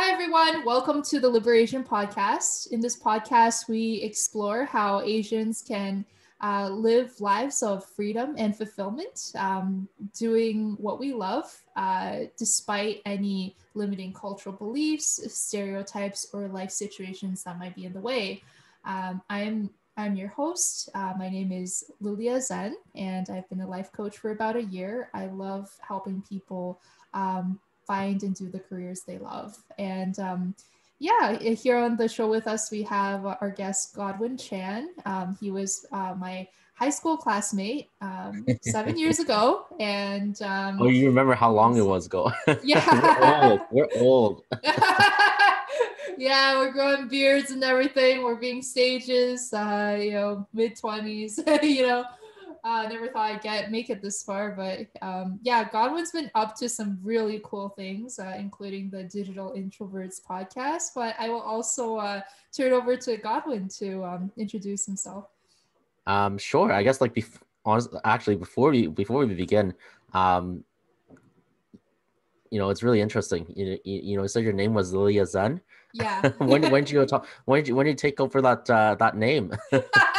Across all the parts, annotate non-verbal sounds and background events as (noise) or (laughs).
Hi, everyone. Welcome to the LiberAsian Podcast. In this podcast, we explore how Asians can uh, live lives of freedom and fulfillment, um, doing what we love, uh, despite any limiting cultural beliefs, stereotypes, or life situations that might be in the way. Um, I'm I'm your host. Uh, my name is Linna Zheng, and I've been a life coach for about a year. I love helping people um, find and do the careers they love. And um, yeah, here on the show with us, we have our guest Godwin Chan. Um, he was uh, my high school classmate um, (laughs) seven years ago, and um, oh, you remember how long it was ago? Yeah, (laughs) we're old. We're old. (laughs) yeah, we're growing beards and everything. We're being stages, uh, you know, mid twenties. you know, uh, never thought I'd get make it this far, but um, yeah, Godwin's been up to some really cool things, uh, including the Digital Introverts podcast. But I will also uh, turn over to Godwin to um, introduce himself. Um, sure. I guess like bef- honestly, actually, before we before we begin, um, you know, it's really interesting. You, you, you know, you said your name was Linna Zheng. Yeah. (laughs) when when did you go talk? When did you when did you take over that uh, that name? (laughs)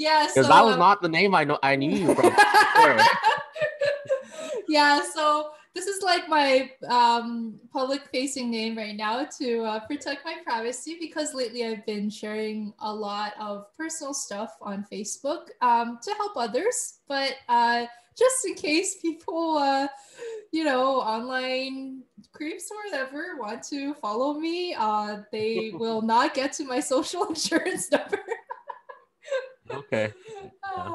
yeah, because so, that was um, not the name I know I knew you from. (laughs) yeah, so this is like my um, public facing name right now to uh, protect my privacy because lately I've been sharing a lot of personal stuff on Facebook um, to help others. But uh, just in case people, uh, you know, online creeps or whatever want to follow me, uh, they (laughs) will not get to my social (laughs) insurance number. Okay. Yeah.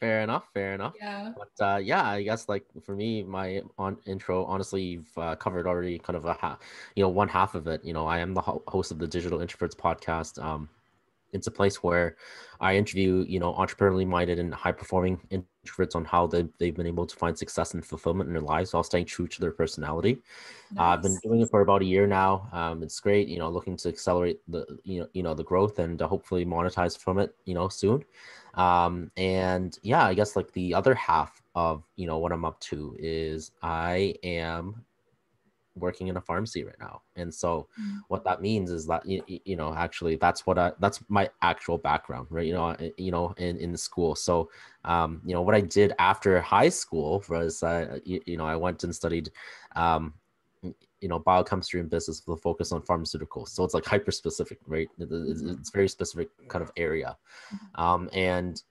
Fair enough. Fair enough. yeah. But uh, yeah, I guess like for me, my on intro, honestly, you've uh, covered already kind of a half, you know, one half of it. You know, I am the ho- host of the Digital Introverts podcast. Um, it's a place where I interview, you know, entrepreneurially minded and high performing introverts on how they, they've been able to find success and fulfillment in their lives while staying true to their personality. Uh, I've been doing it for about a year now. Um, it's great, you know, looking to accelerate the, you know, you know, the growth and uh, hopefully monetize from it, you know, soon. Um, and yeah, I guess like the other half of, you know, what I'm up to is I am working in a pharmacy right now. And so Mm. what that means is that, you, you know, actually that's what I, that's my actual background, right? You know, you know, in, in the school. So, um, you know, what I did after high school was, uh, you, you know, I went and studied, um, you know biochemistry and business with a focus on pharmaceuticals so it's like hyper specific right It- it- it's, Mhm. it's very specific kind of area um and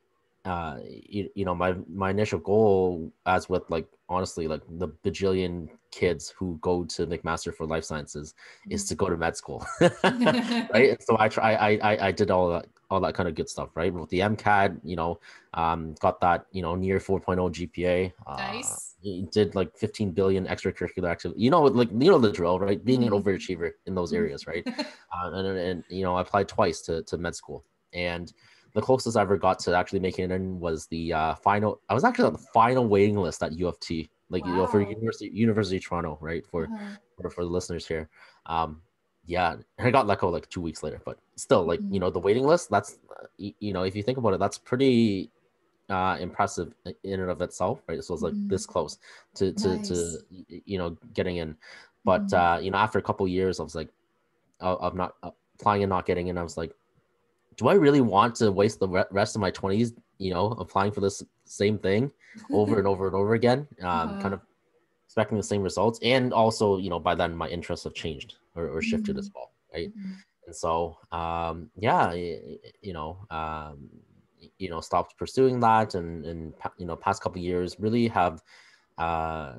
uh you, you know my my initial goal as with like honestly like the bajillion kids who go to mcmaster for life sciences is to go to med school (laughs) right? And (laughs) so i try I, I i did all that all that kind of good stuff right? With the MCAT you know um got that you know near 4.0 gpa uh, Nice. did like 15 billion extracurricular activity you know like you know the drill right? Being an Mhm. overachiever in those Mhm. areas right? (laughs) Uh, and, and, and you know i applied twice to, to med school. And the closest i ever got to actually making it in was the uh, final i was actually on the final waiting list at u of t like you know for university university of toronto right for Uh-huh. for, for the listeners here um yeah i got let go like two weeks later but still like Mhm. you know the waiting list that's uh, you know if you think about it that's pretty uh impressive in and of itself right so it's like Mhm. this close to to Nice. to you know getting in but Mhm. uh you know after a couple years i was like of not applying and not getting in i was like do i really want to waste the rest of my 20s you know applying for this same thing over and (laughs) over and over again um Uh-huh. kind of expecting the same results and also you know by then my interests have changed or, or shifted as well right Mhm. and so um yeah you know um you know stopped pursuing that and and you know past couple years really have uh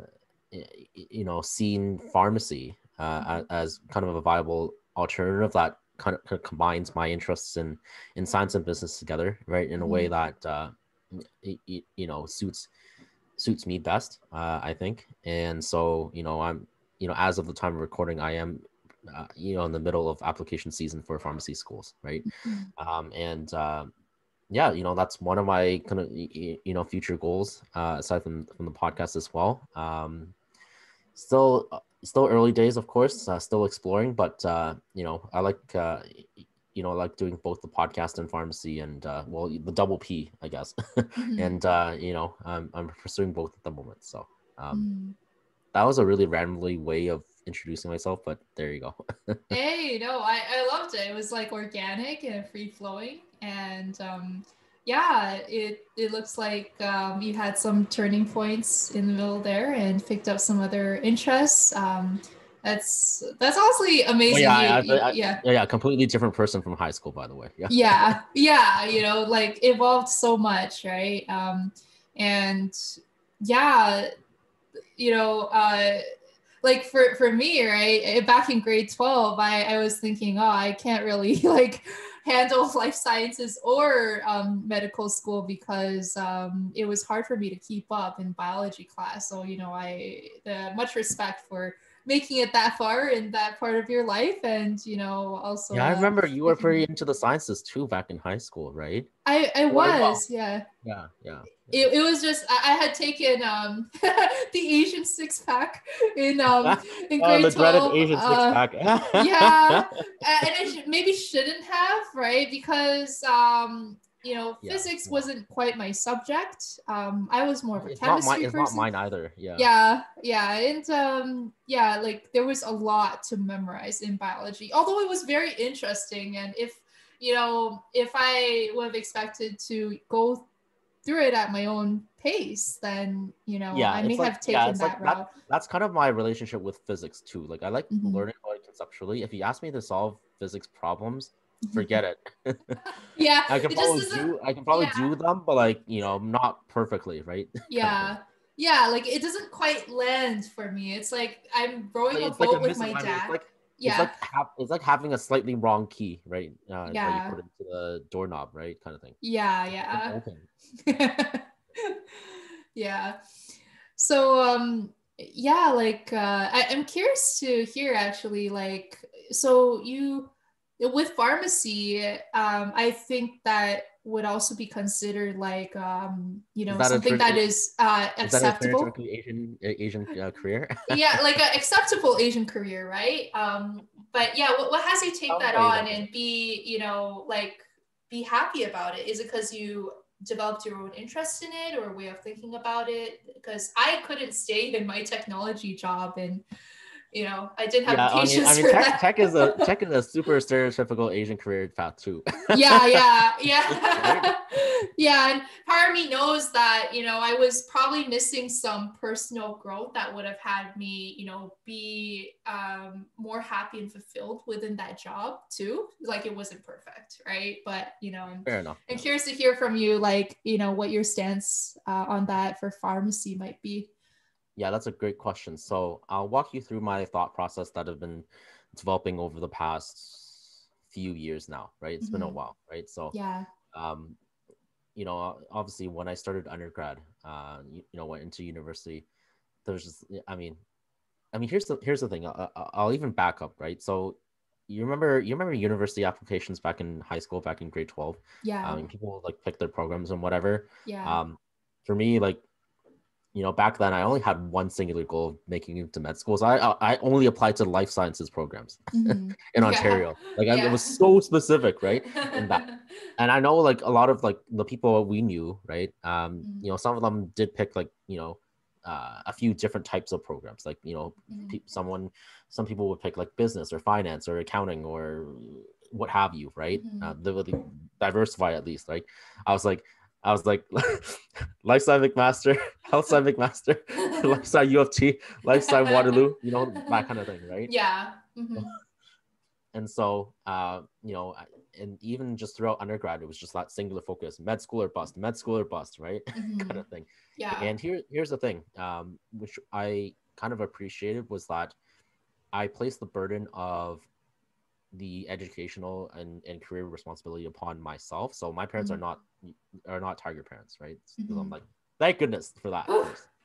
you know seen pharmacy uh Mhm. as kind of a viable alternative that kind of, kind of combines my interests in in science and business together right in a way Mhm. that uh y- y- you know suits suits me best uh i think. And so you know i'm you know as of the time of recording i am uh, you know in the middle of application season for pharmacy schools right? Mhm. um and uh, yeah you know that's one of my kind of you know future goals uh aside from from the podcast as well. Um still uh, still early days of course uh, still exploring but uh you know i like uh you know I like doing both the podcast and pharmacy and uh well the double p i guess (laughs) Mhm. and uh you know i'm, I'm pursuing both at the moment so um Mhm. that was a really randomly way of introducing myself, but there you go. (laughs) hey, no, I, I loved it. It was like organic and free flowing. And um, yeah, it, it looks like um, you had some turning points in the middle there and picked up some other interests. Um, that's that's honestly amazing. Well, yeah, you, I, I, yeah, yeah, completely different person from high school, by the way. Yeah, yeah, yeah. You know, like evolved so much, right? Um, and yeah, you know, uh, like for for me, right? Eh, back in grade twelve, I I was thinking, oh, I can't really (laughs) like handle (laughs) life sciences or um, medical school because um, it was hard for me to keep up in biology class. So you know, I the much respect for making it that far in that part of your life and you know also yeah i remember you were pretty (laughs) into the sciences too back in high school right i i was yeah yeah yeah it, it was just I, had taken um (laughs) the Asian six pack in um (laughs) in grade oh, the 12. Asian uh, six pack. yeah, and I sh- maybe shouldn't have right because um you know, yeah, physics wasn't quite my subject. Um, I was more of a it's chemistry not my, It's person. not mine either. Yeah. Yeah, yeah, and um, yeah, like there was a lot to memorize in biology. Although it was very interesting, and if you know, if I would have expected to go through it at my own pace, then you know, yeah, I may like, have taken yeah, that like, route. That, that's kind of my relationship with physics too. Like I like mm-hmm. learning about it conceptually. If you ask me to solve physics problems, forget it. (laughs) yeah, I can probably do I can probably yeah. do them, but like you know, not perfectly, right? (laughs) Yeah. yeah, like it doesn't quite land for me. It's like I'm rowing a boat like a with my dad. It's like, yeah. It's like, ha- it's like having a slightly wrong key, right? Uh, yeah. you put into the doorknob, right? Kind of thing. Yeah, yeah. (laughs) yeah. So um yeah, like uh I, I'm curious to hear actually, like so you with pharmacy, um, I think that would also be considered like um, you know that something that is uh, acceptable. Is that Asian Asian uh, career? (laughs) yeah, like an acceptable Asian career, right? Um, but yeah, what, what has you take that on and be you know like be happy about it? Is it because you developed your own interest in it or way of thinking about it? Because I couldn't stay in my technology job and you know, I didn't have yeah, patience I mean, I mean tech, tech is a (laughs) tech is a super stereotypical Asian career path too. (laughs) yeah, yeah, yeah, (laughs) yeah. And part of me knows that you know I was probably missing some personal growth that would have had me, you know, be um, more happy and fulfilled within that job too. Like it wasn't perfect, right? But you know, I'm, Fair enough. I'm curious to hear from you, like you know, what your stance uh, on that for pharmacy might be. Yeah, that's a great question. So I'll walk you through my thought process that have been developing over the past few years now, right? It's mm-hmm. been a mm-hmm. while, right? So yeah, um, you know, obviously when I started undergrad, uh, you, you know, went into university, there's just, I mean, I mean, here's the here's the thing. I'll, I'll even back up, right? So you remember you remember university applications back in high school, back in grade twelve. Yeah. Um, people like pick their programs and whatever. Yeah. Um, for me, like you know, back then I only had one singular goal of making it to med school. So I I only applied to life sciences programs mm-hmm. (laughs) in Ontario. Yeah. Like yeah. it was so specific, right? And that, (laughs) and I know like a lot of like the people we knew, right? Um, mm-hmm. you know, some of them did pick like you know, uh, a few different types of programs. Like you know, mm-hmm. pe- someone, some people would pick like business or finance or accounting or what have you, right? Mm-hmm. Uh, they would diversify at least. Like I was like I was like, (laughs) life sci McMaster, (laughs) health sci McMaster, (laughs) life sci U of T, life sci Waterloo, you know, that kind of thing, right? Yeah. Mm-hmm. And so, uh, you know, and even just throughout undergrad, it was just that singular focus: med school or bust, med school or bust, right? Mm-hmm. kind of thing. Yeah. And here, here's the thing, um, which I kind of appreciated was that I placed the burden of the educational and, and career responsibility upon myself. So my parents mm-hmm. are not are not tiger parents, right? Mm-hmm. So I'm like, thank goodness for that.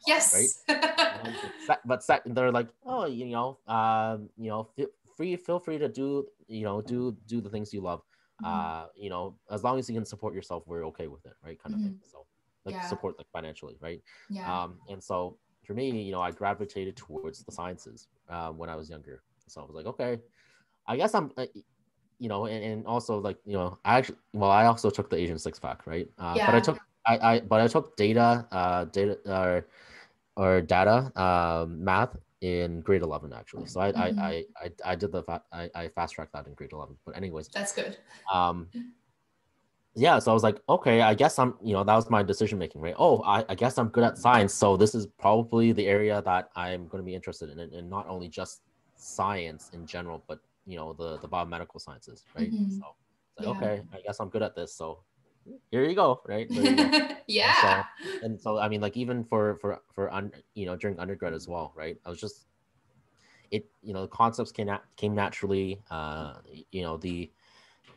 Yes. Right. (laughs) but they're like, oh, you know, um, you know, feel free, feel free to do, you know, do do the things you love. Mm-hmm. Uh, you know, as long as you can support yourself, we're okay with it, right? Kind of thing. Mm-hmm. So like yeah. support like financially, right? Yeah. Um, and so for me, you know, I gravitated towards the sciences uh, when I was younger. So I was like, okay, I guess I'm, uh, you know, and, and also like you know, I actually well, I also took the Asian six pack, right? Uh, yeah. But I took I, I but I took data, uh, data or or data, um, math in grade 11 actually so i Mhm. I, I i i did the fa- I, I fast tracked that in grade 11 but anyways That's good. um yeah so i was like okay i guess i'm you know that was my decision making right oh I, I guess i'm good at science so this is probably the area that i'm going to be interested in and, and not only just science in general but you know the the biomedical sciences right Mhm. so like, Yeah. okay i guess i'm good at this so here you go right you go. (laughs) yeah. and so i mean like even for for for un, you know during undergrad as well right i was just it you know the concepts came nat- came naturally uh you know the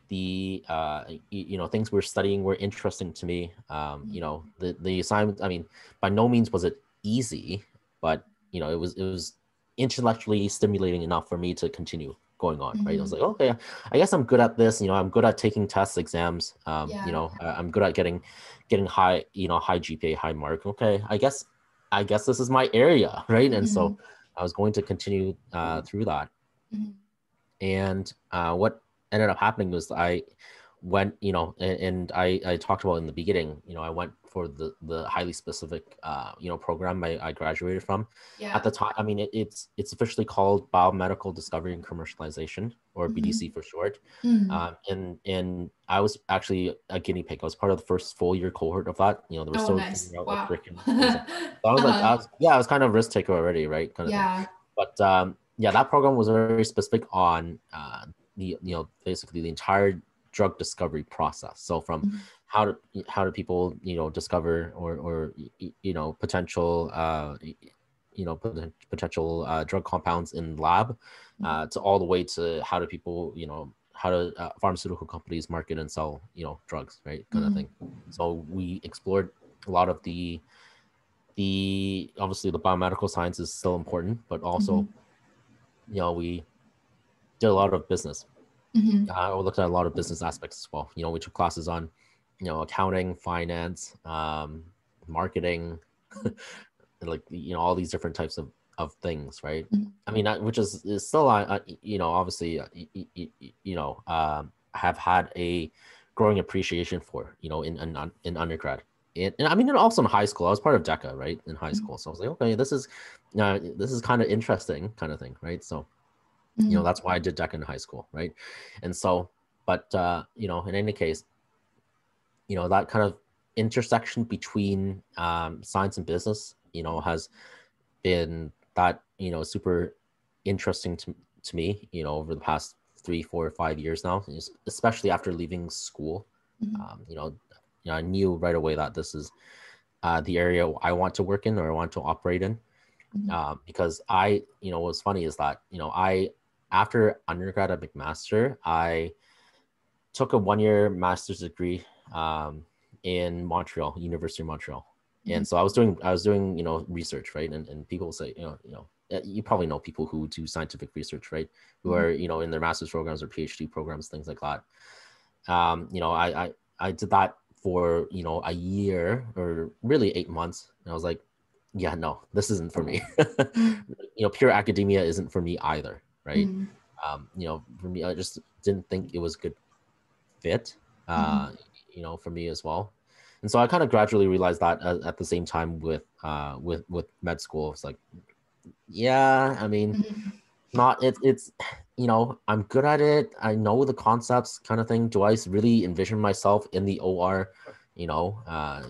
the uh you know things we're studying were interesting to me um you know the the assignment i mean by no means was it easy but you know it was it was intellectually stimulating enough for me to continue going on right i was Mhm. like okay i guess i'm good at this you know i'm good at taking tests exams um Yeah. you know i'm good at getting getting high you know high gpa high mark okay i guess i guess this is my area (laughs) right and so i was going to continue uh through that Mhm. and uh, what ended up happening was I went, you know, and, and I, I talked about in the beginning, you know, I went for the the highly specific, uh, you know, program I, I graduated from. Yeah. At the time, I mean, it, it's it's officially called Biomedical Discovery and Commercialization, or Mhm. BDC for short. Mm. Um, and and I was actually a guinea pig. I was part of the first full year cohort of that. You know, they were oh, still nice. figuring out what Wow. like. (laughs) So I was like, Uh-huh. I was, yeah, I was kind of risk taker already, right? Kind of thing yeah. but um, yeah, that program was very specific on uh, the you know basically the entire drug discovery process. So from Mhm. How do how do people you know discover or or you know potential uh, you know potential uh, drug compounds in lab uh, to all the way to how do people you know how do uh, pharmaceutical companies market and sell you know drugs right kind Mhm. of thing. So we explored a lot of the the obviously the biomedical science is still important, but also Mhm. you know we did a lot of business. Mhm. Uh, we looked at a lot of business aspects as well. You know, we took classes on you know accounting, finance, um, marketing, (laughs) like you know all these different types of of things, right? Mhm. I mean, I- which is, is still, uh, uh, you know, obviously, uh, you know, um, have had a growing appreciation for, you know, in in, in undergrad. And, and I mean, and also in high school, I was part of DECA, right? In high Mhm. school, so I was like, okay, this is, uh, this is kind of interesting, kind of thing, right? So, you know, Mhm. that's why I did DECA in high school, right? And so, but uh, you know, in any case, you know, that kind of intersection between um, science and business, you know, has been that you know super interesting to, to me you know over the past three four five years now especially after leaving school Mhm. um, you know you know i knew right away that this is uh, the area i want to work in or i want to operate in Mhm. um, because i you know what's funny is that you know i after undergrad at mcmaster i took a one year master's degree um, in montreal university of montreal. And so i was doing i was doing you know research right? And, and people say you know you know uh, you probably know people who do scientific research right? Who Mhm. are you know in their master's programs or phd programs things like that. Um you know i i, I did that for you know a year or really eight months. And i was like yeah no this isn't for me. (laughs) Mhm. you know pure academia isn't for me either right? Mhm. um you know for me i just didn't think it was a good fit. Uh you know for me as well. And so i kind of gradually realized that at, at the same time with uh with with med school. It's like yeah i mean Mhm. not it, it's you know i'm good at it. I know the concepts kind of thing. Do i really envision myself in the or you know uh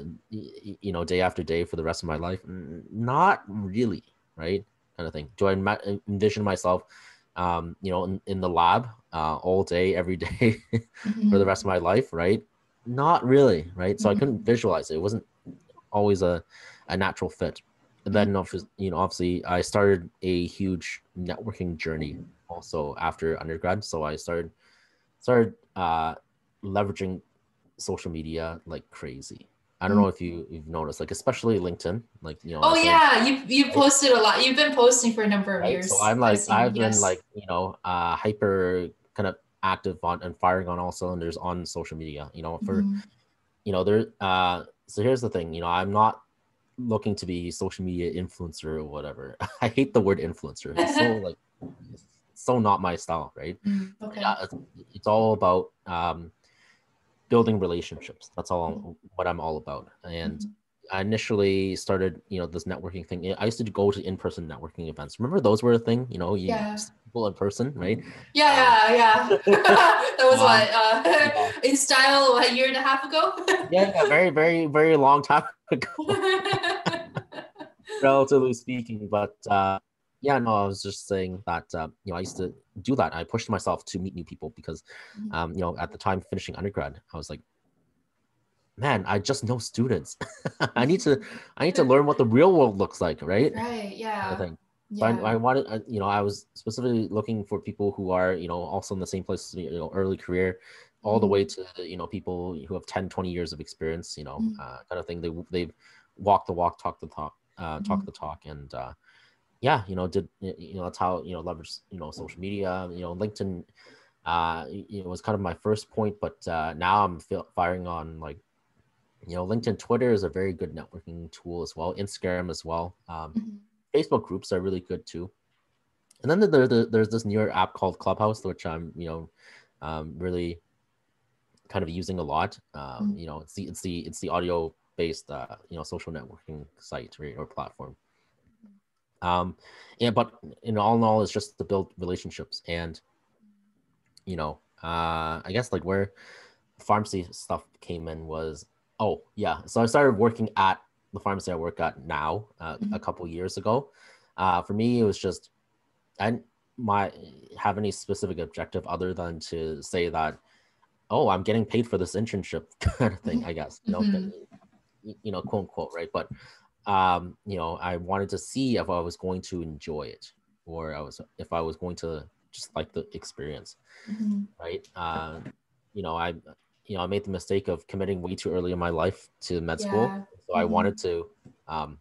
you know day after day for the rest of my life? Not really right? Kind of thing. Do i ma- envision myself um you know in, in the lab uh all day every (laughs) day for the Mhm. rest of my life right not really right so i Mhm. couldn't visualize it it wasn't always a, a natural fit and then obvi- you know obviously i started a huge networking journey also after undergrad so i started started uh leveraging social media like crazy i don't know if you you've noticed like especially linkedin like you know Oh yeah, you you posted a lot. You've been posting for a number of right? years. So I'm like, seen, I've been like, you know, uh, hyper kind of active on and firing on all cylinders on social media. You know, for Mhm. you know, there. Uh, so here's the thing. You know, I'm not looking to be social media influencer or whatever. (laughs) I hate the word influencer. It's so (laughs) like, it's so not my style, right? Mm, okay. It's, it's all about um, building relationships. That's all what I'm all about. And Mhm. I initially started, you know, this networking thing. I used to go to in-person networking events. Remember those were a thing, you know, you Yeah. People in person, right? Yeah, yeah, yeah. (laughs) that was Um, what uh, (laughs) in style a year and a half ago. (laughs) Yeah, yeah, very, very, very long time ago, relatively speaking. But uh, yeah, no, I was just saying that uh, you know I used to do that. I pushed myself to meet new people because Mhm. um, you know at the time finishing undergrad, I was like, man, I just know students. I need to, I need to learn what the real world looks like, right? right, yeah. Yeah. I, I wanted, uh, you know, I was specifically looking for people who are, you know, also in the same place, you know, early career, all the Mhm. way to, you know, people who have 10, 20 years of experience, you know, Mhm. uh, kind of thing. They, they've walked the walk, talk the talk, uh, talk Mhm. the talk. And, uh, yeah, you know, did, you know, that's how, you know, leverage, you know, social media, you know, LinkedIn, uh, know, was kind of my first point, but, uh, now I'm feel, firing on like, you know, LinkedIn, Twitter is a very good networking tool as well. Instagram as well. Um, Mhm. Facebook groups are really good too. And then there, there, there's this newer app called Clubhouse, which I'm, you know, um, really kind of using a lot. Um, Mm. You know, it's the it's the it's the audio based, uh, you know, social networking site or, or platform. Um, yeah, but in all in all, it's just to build relationships and, you know, uh, I guess like where pharmacy stuff came in was, oh yeah, so I started working at the pharmacy I work at now uh, a Mhm. couple years ago. Uh, for me, it was just I didn't my have any specific objective other than to say that, oh, I'm getting paid for this internship (laughs) kind of thing. I guess you know, Mhm. you know, quote unquote, right? But um, you know, I wanted to see if I was going to enjoy it, or I was if I was going to just like the experience Mhm. right? Uh, you know, I, you know, I made the mistake of committing way too early in my life to med school, So I Mhm. wanted to, um,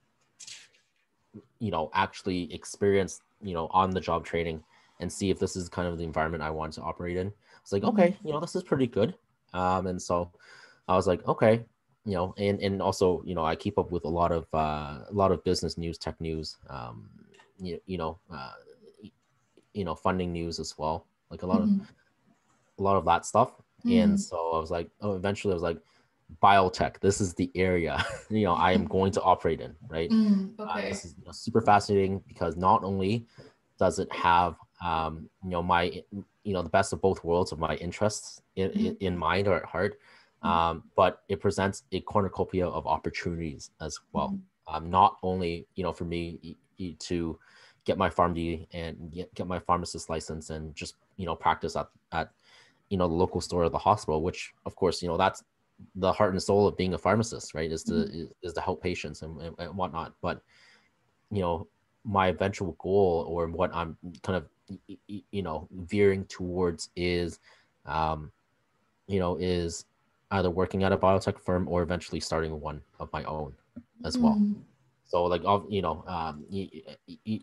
you know, actually experience, you know, on the job training and see if this is kind of the environment I want to operate in. It's like, Mhm. okay, you know, this is pretty good, um, and so I was like, okay, you know, and and also, you know, I keep up with a lot of uh, a lot of business news, tech news, um, you, you know, uh, you know, funding news as well, like a lot of Mhm. a lot of that stuff. And Mm. so I was like, oh, eventually I was like, biotech, this is the area, (laughs) you know, I am going to operate in, right? Mm. Uh, this is you know, super fascinating because not only does it have, um, you know, my, you know, the best of both worlds of my interests in, in, in mind or at heart, Mhm. um, but it presents a cornucopia of opportunities as well. Mhm. Um, not only, you know, for me to get my PharmD and get, get my pharmacist license and just, you know, practice at, at, you know, the local store or the hospital, which of course, you know, that's the heart and soul of being a pharmacist, right? Is to, is, is to help patients and, and, and whatnot. But, you know, my eventual goal or what I'm kind of, you know, veering towards is, um, you know, is either working at a biotech firm or eventually starting one of my own as well. Mm. So like, you know, um, you, you,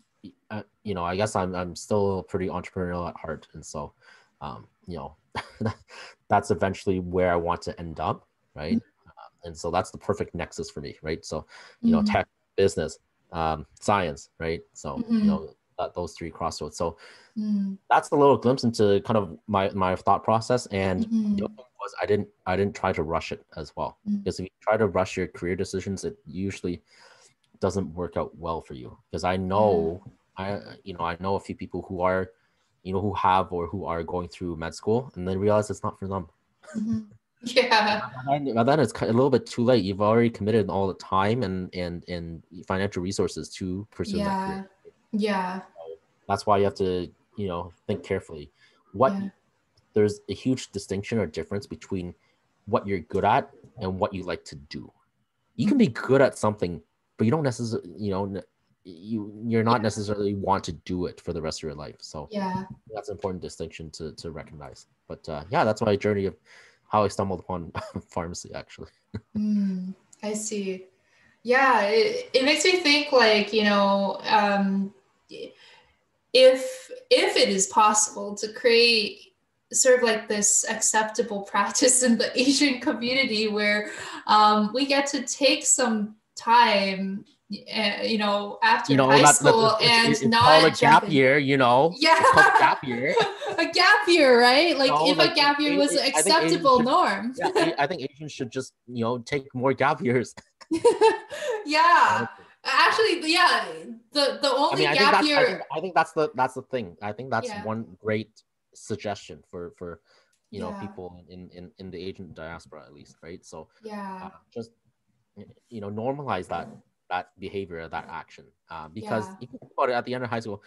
uh, you know, I guess I'm I'm still pretty entrepreneurial at heart, and so, um, you know, (laughs) that's eventually where I want to end up, right? Uh, and so that's the perfect nexus for me, right? So, you know, Mhm. tech, business, um, science, right? So, you know, that, those three crossroads. So Mm. that's a little glimpse into kind of my my thought process and the other thing was I didn't I didn't try to rush it as well Mm. because if you try to rush your career decisions, it usually doesn't work out well for you. Because I know I you know I know a few people who are you know who have or who are going through med school and then realize it's not for them. Mhm. (laughs) Yeah. And by then it's a little bit too late. You've already committed all the time and and and financial resources to pursue that career. Yeah. That's why you have to you know think carefully. What Yeah. there's a huge distinction or difference between what you're good at and what you like to do. You can be good at something, but you don't necessarily, you know, ne- you you're not necessarily want to do it for the rest of your life. So Yeah. that's an important distinction to to recognize. But uh, yeah, that's my journey of how I stumbled upon (laughs) pharmacy. Actually, Mm, I see. Yeah, it, it makes me think like, you know, um, if if it is possible to create sort of like this acceptable (laughs) practice in the Asian community where um, we get to take some time, uh, you know, after you know, high that- school it's- and it's, it's not a gap year. You know, Yeah. It's called gap year. (laughs) a gap year, right? Like No, if like, a gap year I- was I an Asian acceptable should- norm. yeah, I- think Asians should just you know take more gap years. (laughs) yeah. Actually, yeah. The the only I mean, gap year. I think, I think that's the that's the thing. I think that's Yeah. one great suggestion for for you know Yeah. people in in in the Asian diaspora at least, right? So yeah. uh, just you know normalize that that behavior, that action, uh, because Yeah. if you think about it, at the end of high school,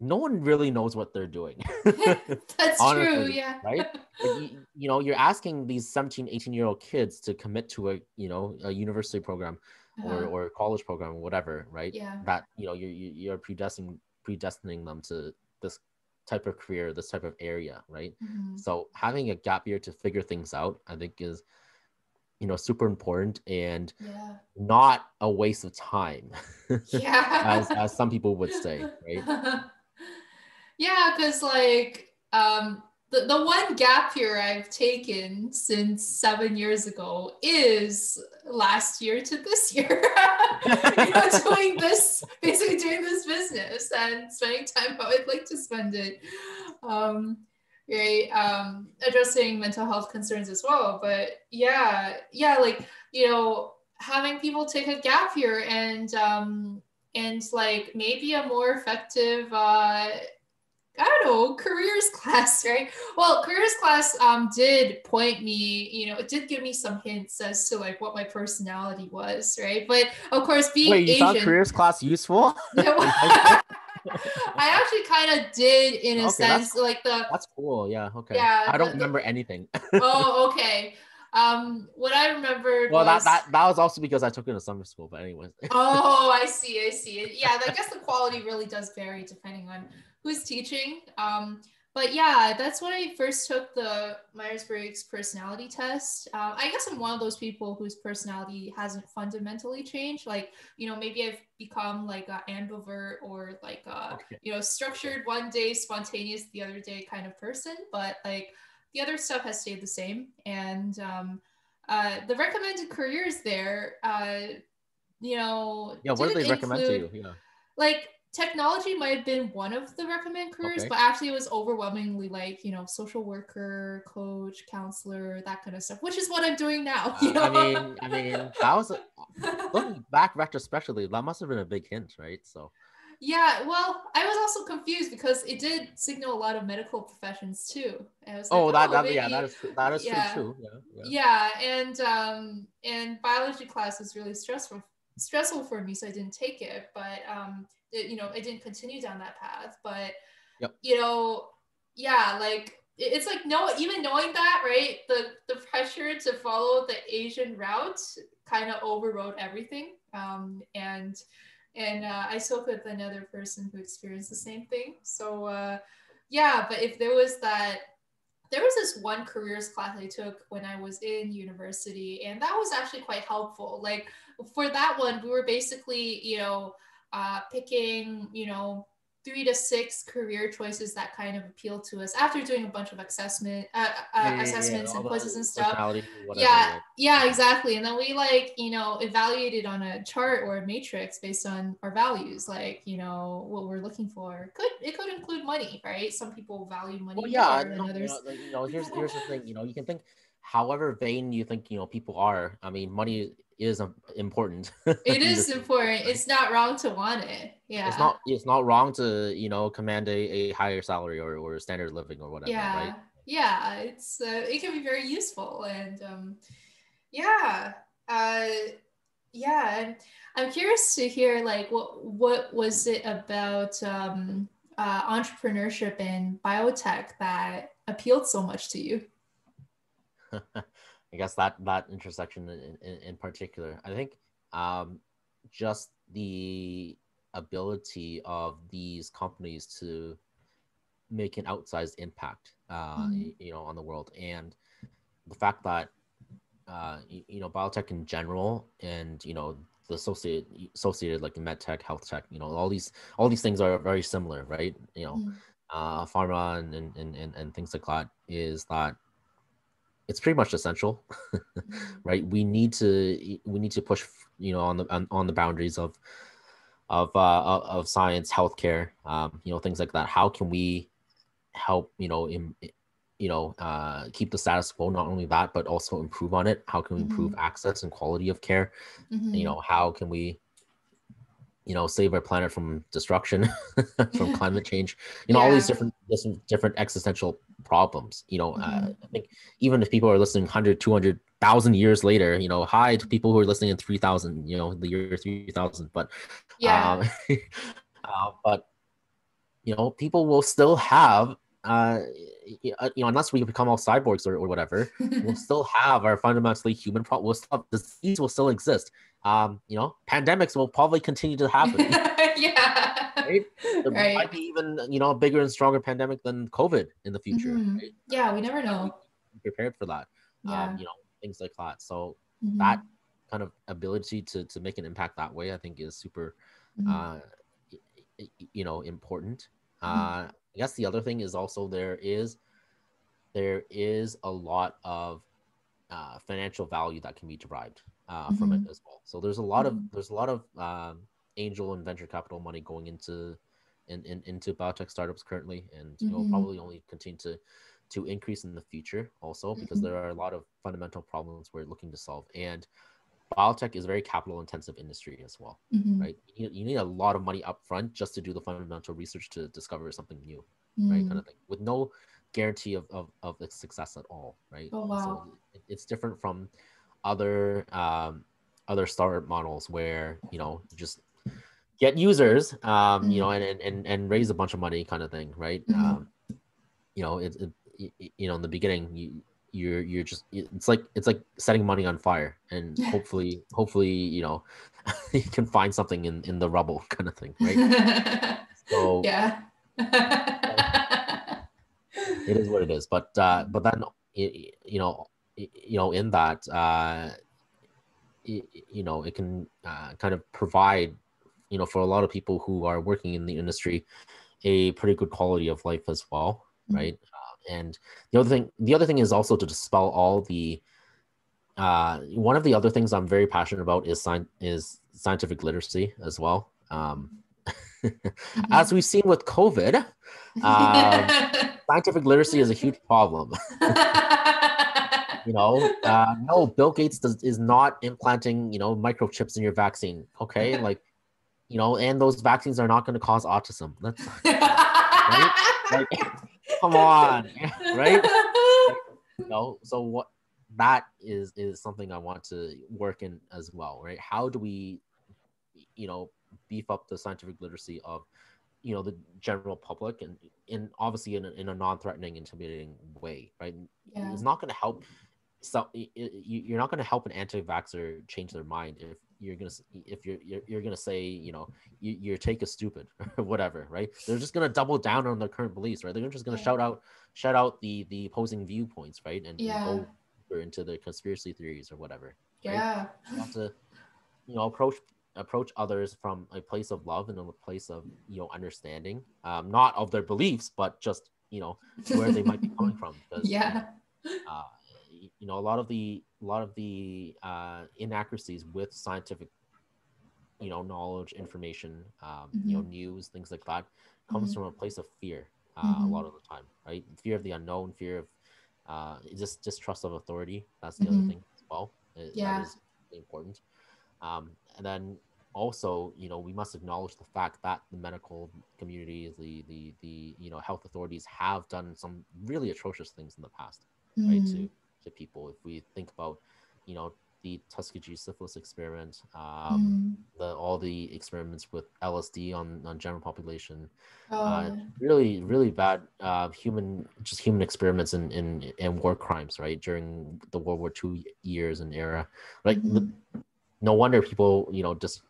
no one really knows what they're doing. (laughs) That's true. honestly, Yeah. right? Like, (laughs) you, you know, you're asking these 17, 18 year old kids to commit to a you know a university program or Uh-huh. or college program or whatever, right? Yeah. That you know you're you- you're predestining predestining them to this type of career, this type of area, right? Mhm. So having a gap year to figure things out, I think is you know super important and Yeah. not a waste of time, (laughs) Yeah. as as some people would say, right? (laughs) yeah, because like um the, the one gap year I've taken since seven years ago is last year to this year. (laughs) you know, doing this, basically doing this business and spending time how I'd like to spend it. Um, right. Um, addressing mental health concerns as well. But yeah, yeah, like, you know, having people take a gap year and um and like maybe a more effective uh I don't know, careers (laughs) class, right? Well, careers class um did point me, you know, it did give me some hints as to like what my personality was, right? But of course, being Wait, you Asian, found careers class useful? (laughs) (laughs) I actually kind of did in a Okay, sense, like the That's cool. Yeah. Okay. Yeah, I don't the- remember anything. oh, (laughs) okay. Um, what I remembered well, was that, that that was also because I took it in summer school. But anyways. (laughs) oh, I see, I see. Yeah, I guess the quality really does vary depending on who's teaching. Um, but yeah, that's when I first took the Myers Briggs personality test. Uh, I guess I'm one of those people whose personality hasn't fundamentally changed. Like, you know, maybe I've become like an ambivert or like a, Okay. you know, structured one day, spontaneous the other day kind of person. But like the other stuff has stayed the same. And um, uh, the recommended careers there, uh, you know, Yeah. What did they didn't recommend to you? Yeah. like technology might have been one of the recommend careers Okay. but actually it was overwhelmingly like you know social worker coach counselor that kind of stuff which is what i'm doing now (laughs) you Uh, know I mean, I mean, that was a, looking (laughs) back retrospectively. That must have been a big hint, right? So. yeah well i was also confused because it did signal a lot of medical professions too I was like, Oh, that, that maybe- yeah, that is true. that is yeah. true too. Yeah. yeah. yeah and um and biology class was really stressful stressful for me so i didn't take it but um it, you know i didn't continue down that path but Yep. you know yeah like it- it's like no even knowing that right the the pressure to follow the asian route kind of overrode everything um and and uh, i spoke with another person who experienced the same thing so uh yeah but if there was that there was this one careers class I took when I was in university, and that was actually quite helpful. Like for that one, we were basically, you know, uh, picking, you know, three to six career choices that kind of appeal to us after doing a bunch of assessment uh, uh, Yeah, yeah, yeah, assessments and quizzes and stuff. whatever, yeah yeah. exactly. And then we like you know evaluated on a chart or a matrix based on our values like you know what we're looking for. Could it could include money right? Some people value money Well, yeah, more than no, you others. know, like, you know, here's here's the thing. You know, you can think, however vain you think you know people are. I mean, money is um, important. (laughs) it in is important it's not wrong to want it yeah It's not. It's not wrong to you know command a, a higher salary or, or standard living or whatever. yeah Right. yeah it's uh, it can be very useful and um yeah uh yeah and i'm curious to hear like what what was it about um uh, entrepreneurship and biotech that appealed so much to you (laughs) I guess that that intersection in, in, in particular, I think um, just the ability of these companies to make an outsized impact, uh, Mhm. you know, on the world, and the fact that uh, y- you know biotech in general, and you know the associated associated like medtech, health tech, you know, all these all these things are very similar, right? You know, Mhm. uh, pharma and, and and and and things like that is that it's pretty much essential (laughs) right? We need to we need to push you know on the on, on the boundaries of of uh of science healthcare um you know things like that. How can we help you know Im- you know uh, keep the status quo? Not only that but also improve on it. How can we improve Mhm. access and quality of care? Mhm. you know how can we you know save our planet from destruction (laughs) from (laughs) climate change you know all these different different, existential problems you know uh, Mhm. i think even if people are listening 100 200,000 years later you know hi to people who are listening in 3000 you know the year 3000 but yeah. um, (laughs) uh, but you know, people will still have, uh, uh, you know, unless we become all cyborgs or, or whatever, we'll (laughs) still have our fundamentally human problem. We'll still disease will still exist. Um, you know, pandemics will probably continue to happen. (laughs) yeah. Right? There Right. might be even you know a bigger and stronger pandemic than COVID in the future. Mhm. Right? Yeah, we never know. Prepared for that. Yeah. Um, you know, things like that. So Mhm. that kind of ability to to make an impact that way, I think, is super Mhm. uh, you know important Mhm. uh, i guess the other thing is also there is there is a lot of uh, financial value that can be derived uh, from it as well so there's a lot of Mhm. there's a lot of um, angel and venture capital money going into in, in into biotech startups currently and you know Mhm. probably only continue to to increase in the future also because Mhm. there are a lot of fundamental problems we're looking to solve and biotech is a very capital intensive industry as well Mhm. right? You need, you need a lot of money up front just to do the fundamental research to discover something new, right? Mm. Kind of thing, with no guarantee of, of, of its success at all, right? Oh, So wow. it- it's different from other um, other startup models where you know you just get users, um, you know, and, and and and raise a bunch of money, kind of thing, right? Mhm. Um, you know, it, it you know in the beginning you you're you're just it's like it's like setting money on fire and (laughs) hopefully hopefully you know (laughs) you can find something in in the rubble (laughs) kind of thing right so yeah. it is what it is but uh but then you know you know in that uh you know it can uh, kind of provide you know for a lot of people who are working in the industry a pretty good quality of life as well Mhm. right uh, and the other thing the other thing is also to dispel all the uh one of the other things i'm very passionate about is science is scientific literacy as well. Um (laughs) as we've seen with covid um, (laughs) scientific literacy is a huge problem. (laughs) You know uh, no bill gates does, is not implanting you know microchips in your vaccine. Okay like you know and those vaccines are not going to cause autism. That's like come on right? (laughs) No, so what that is is something i want to work in as well right? How do we you know beef up the scientific literacy of you know the general public and in obviously in a, in a non-threatening intimidating way right? Yeah. it's not going to help so y- y- you- you're not going to help an anti-vaxxer change their mind if you're gonna if you're you're, you're gonna say you know you, your take is stupid (laughs) or whatever right they're just gonna double down on their current beliefs right they're just gonna Yeah. shout out shout out the the opposing viewpoints right and, and go into the conspiracy theories or whatever yeah. you have to you know approach approach others from a place of love and a place of you know understanding um not of their beliefs but just you know where they might be coming (laughs) from because Yeah. uh, you know a lot of the a lot of the uh, inaccuracies with scientific you know knowledge information um, you know news things like that comes Mhm. from a place of fear uh, a Mhm. lot of the time right fear of the unknown fear of uh, just distrust of authority that's the other Mhm. thing as well uh, Yeah. that is important um, and then also you know we must acknowledge the fact that the medical community the the the you know health authorities have done some really atrocious things in the past right to to people if we think about you know the tuskegee syphilis experiment um Mm. the all the experiments with lsd on on general population Oh, uh, really really bad uh human just human experiments in in and war crimes right during the world war ii years and era like the- Mhm. no wonder people you know just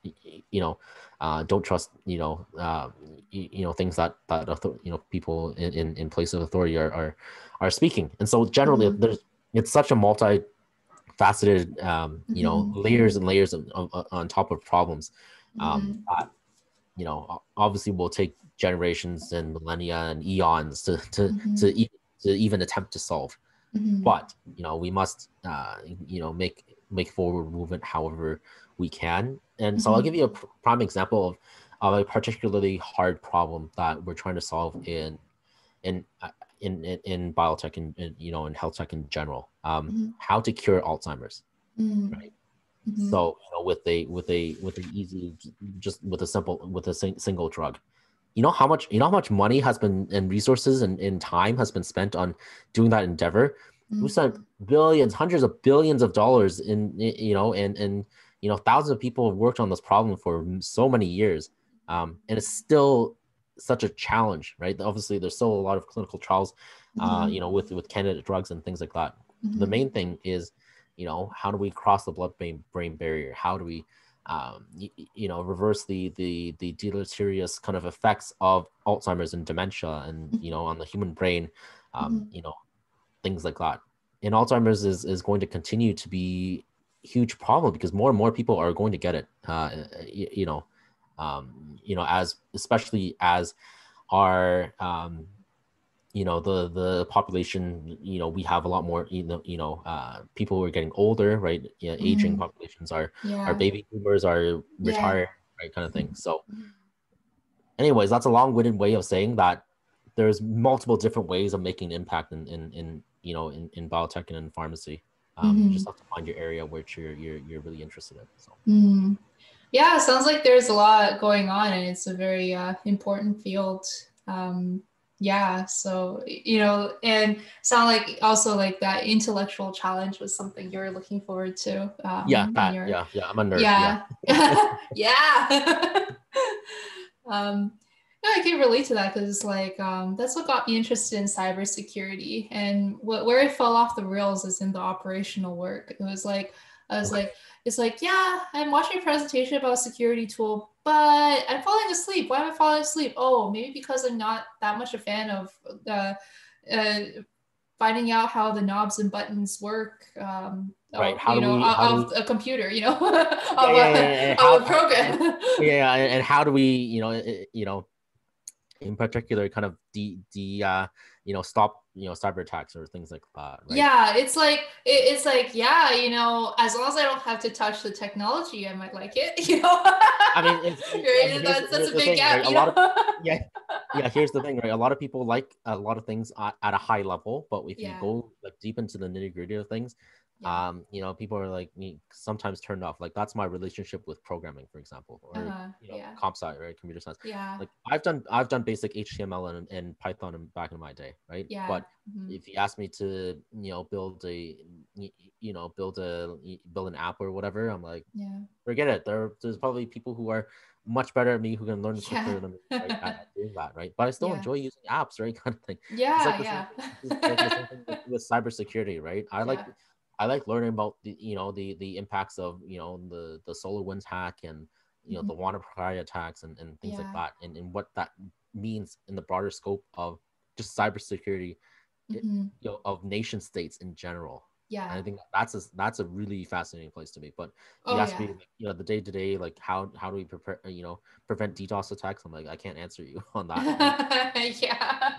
you know uh don't trust you know uh you, you know things that that you know people in in, in place of authority are, are are speaking and so generally Mhm. there's it's such a multi faceted um you know Mhm. layers and layers of, of, on top of problems um Mhm. that you know obviously will take generations and millennia and eons to to to, Mhm. e- to even attempt to solve Mhm. but you know we must uh you know make make forward movement however we can and so i'll Mhm. give you a pr- prime example of, of a particularly hard problem that we're trying to solve in in uh, in, in in biotech and you know in health tech in general um Mhm. how to cure alzheimer's Mm. Right. Mhm. so you know with a with a with an easy just with a simple with a sing, single drug you know how much you know how much money has been and resources and, and time has been spent on doing that endeavor we spent billions hundreds of billions of dollars in you know and and you know thousands of people have worked on this problem for so many years um and it's still such a challenge right? Obviously there's still a lot of clinical trials uh Mhm. you know with with candidate drugs and things like that. The Mhm. main thing is you know how do we cross the blood brain brain barrier? How do we um, you, you know reverse the the the deleterious kind of effects of alzheimer's and dementia and you know on the human brain um, you know things like that. And alzheimer's is is going to continue to be a huge problem because more and more people are going to get it uh, you, you know um, you know as especially as our um, you know the the population you know we have a lot more you know you know uh people who are getting older right yeah, aging Mhm. populations are yeah. our baby boomers are Yeah. retire right kind of thing so Mhm. anyways that's a long-winded way of saying that there's multiple different ways of making impact in in, in you know in, in biotech and in pharmacy um you just have to find your area which you're you're, you're really interested in so Mm. Yeah, sounds like there's a lot going on, and it's a very uh, important field. Um, yeah, so you know, and sound like also like that intellectual challenge was something you were looking forward to. Um, yeah that, your- yeah yeah i'm a nerd yeah, yeah (laughs) (laughs) yeah (laughs) um yeah i can relate to that because like um that's what got me interested in cybersecurity and what where i fell off the rails is in the operational work it was like i was like it's like yeah i'm watching a presentation about a security tool but i'm falling asleep. Why am i falling asleep? Oh maybe because i'm not that much a fan of the uh, finding out how the knobs and buttons work um Right, of, how you know we- of, how of a computer you know? (laughs) Of, yeah, a, yeah, yeah, of how- a program. (laughs) yeah and, and how do we you know you know in particular kind of the the uh you know stop you know cyber attacks or things like that right yeah it's like it's like yeah you know as long as i don't have to touch the technology i might like it (laughs) you know I mean, it's- (laughs) Right, that's, that's here's a the big thing, gap right? A lot know? (laughs) yeah yeah here's the thing right a lot of people like a lot of things at, at a high level but if Yeah. you go like deep into the nitty gritty of things Yeah. um you know people are like me- sometimes turned off like that's my relationship with programming for example or Uh-huh, you know yeah. comp sci right computer science. Yeah. Like i've done i've done basic html and, and python back in my day right? Yeah but mhm, if you ask me to you know build a you know build a build an app or whatever i'm like yeah. forget it. There there's probably people who are much better at me who can learn quicker Yeah. than me. Right, at, doing that right? But i still Yeah. enjoy using apps right (laughs) kind of thing. Yeah like yeah. same like the same thing with, with (laughs) cybersecurity right? I like Yeah. I like learning about the you know the the impacts of you know the the SolarWinds hack and you know Mhm. the WannaCry attacks and, and things Yeah. like that and, and what that means in the broader scope of just cybersecurity Mhm, you know of nation states in general. Yeah and i think that's a that's a really fascinating place to be. But oh you ask yeah. me you know the day to day like how how do we prepare you know prevent DDoS attacks? I'm like I can't answer you (laughs) on that. (laughs) Yeah.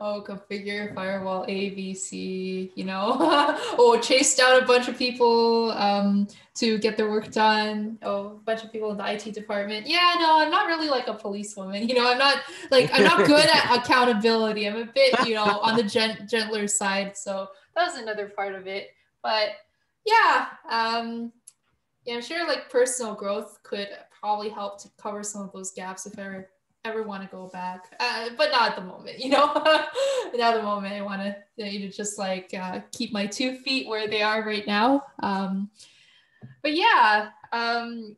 Oh, configure firewall A, B, C, you know, (laughs) or chase down a bunch of people um, to get their work done. Oh, a bunch of people in the IT department. Yeah, no, I'm not really like a policewoman. You know, I'm not like, I'm not good at (laughs) accountability. I'm a bit, you know, on the gent- gentler side. So that was another part of it. But yeah, um, yeah, I'm sure like personal growth could probably help to cover some of those gaps if I ever want to go back, uh, but not at the moment. (laughs) You know, not at the moment. I want to you know just like uh, keep my two feet where they are right now. Um, but yeah, um,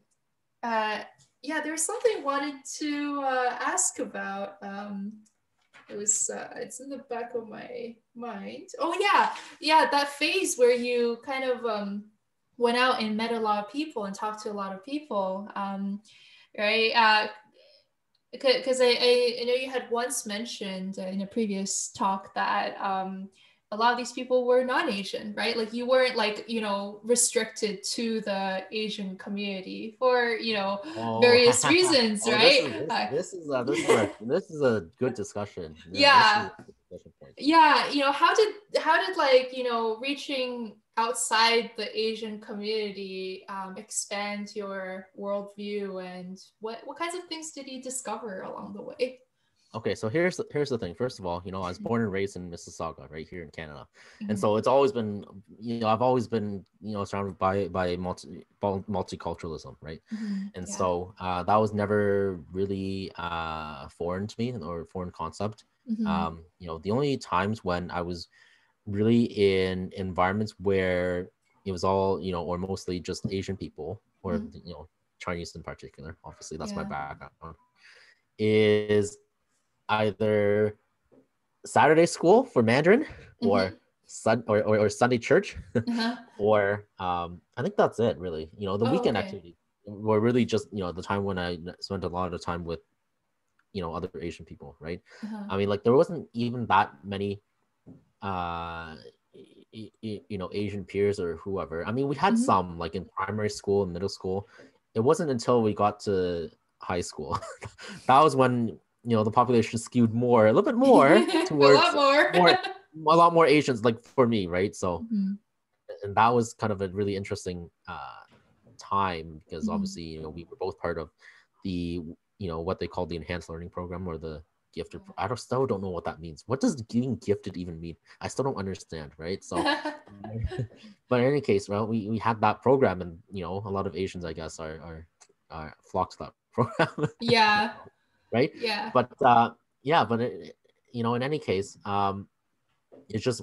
uh, yeah, there's something I wanted to uh, ask about. Um, it was uh, it's in the back of my mind. Oh yeah, yeah, that phase where you kind of um, went out and met a lot of people and talked to a lot of people, um, right? Uh, because I, I, I know you had once mentioned in a previous talk that um, a lot of these people were non-Asian, right? Like you weren't like you know restricted to the Asian community for you know Oh. various (laughs) reasons, Oh, right? This is, this, this is a this is a (laughs) this is a good discussion. Yeah. this is a good discussion point. yeah you know how did how did like you know reaching outside the asian community um, expand your worldview and what what kinds of things did you discover along the way okay, so here's the, here's the thing. First of all, you know, I was Mm-hmm. born and raised in Mississauga, right here in Canada, Mhm. and so it's always been, you know, I've always been, you know, surrounded by by multi multiculturalism, right? Mhm. And Yeah. so uh, that was never really uh, foreign to me or foreign concept. Mhm. Um, you know, the only times when I was really in environments where it was all, you know, or mostly just Asian people or Mhm. you know Chinese in particular. Obviously, that's my background. Is either Saturday school for Mandarin or Mhm. sun or, or, or Sunday church Uh-huh. (laughs) or um I think that's it really. You know, the Oh, weekend okay. activity were really just, you know, the time when I spent a lot of time with, you know, other Asian people, right? Uh-huh. I mean, like there wasn't even that many, uh, y- y- you know, Asian peers or whoever. I mean, we had Mhm. some like in primary school and middle school. It wasn't until we got to high school (laughs) that was when you know the population skewed more, a little bit more (laughs) a towards lot more. (laughs) more- a lot more Asians, like for me, right? So, Mhm. and that was kind of a really interesting uh, time because Mhm. obviously you know we were both part of the you know what they call the enhanced learning program or the gifted i don't still don't know what that means. What does being gifted even mean? I still don't understand right? So (laughs) but in any case well we, we had that program and you know a lot of asians i guess are are, are flocked to that (laughs) program. Yeah. right? Yeah. but uh yeah but it, you know in any case um it's just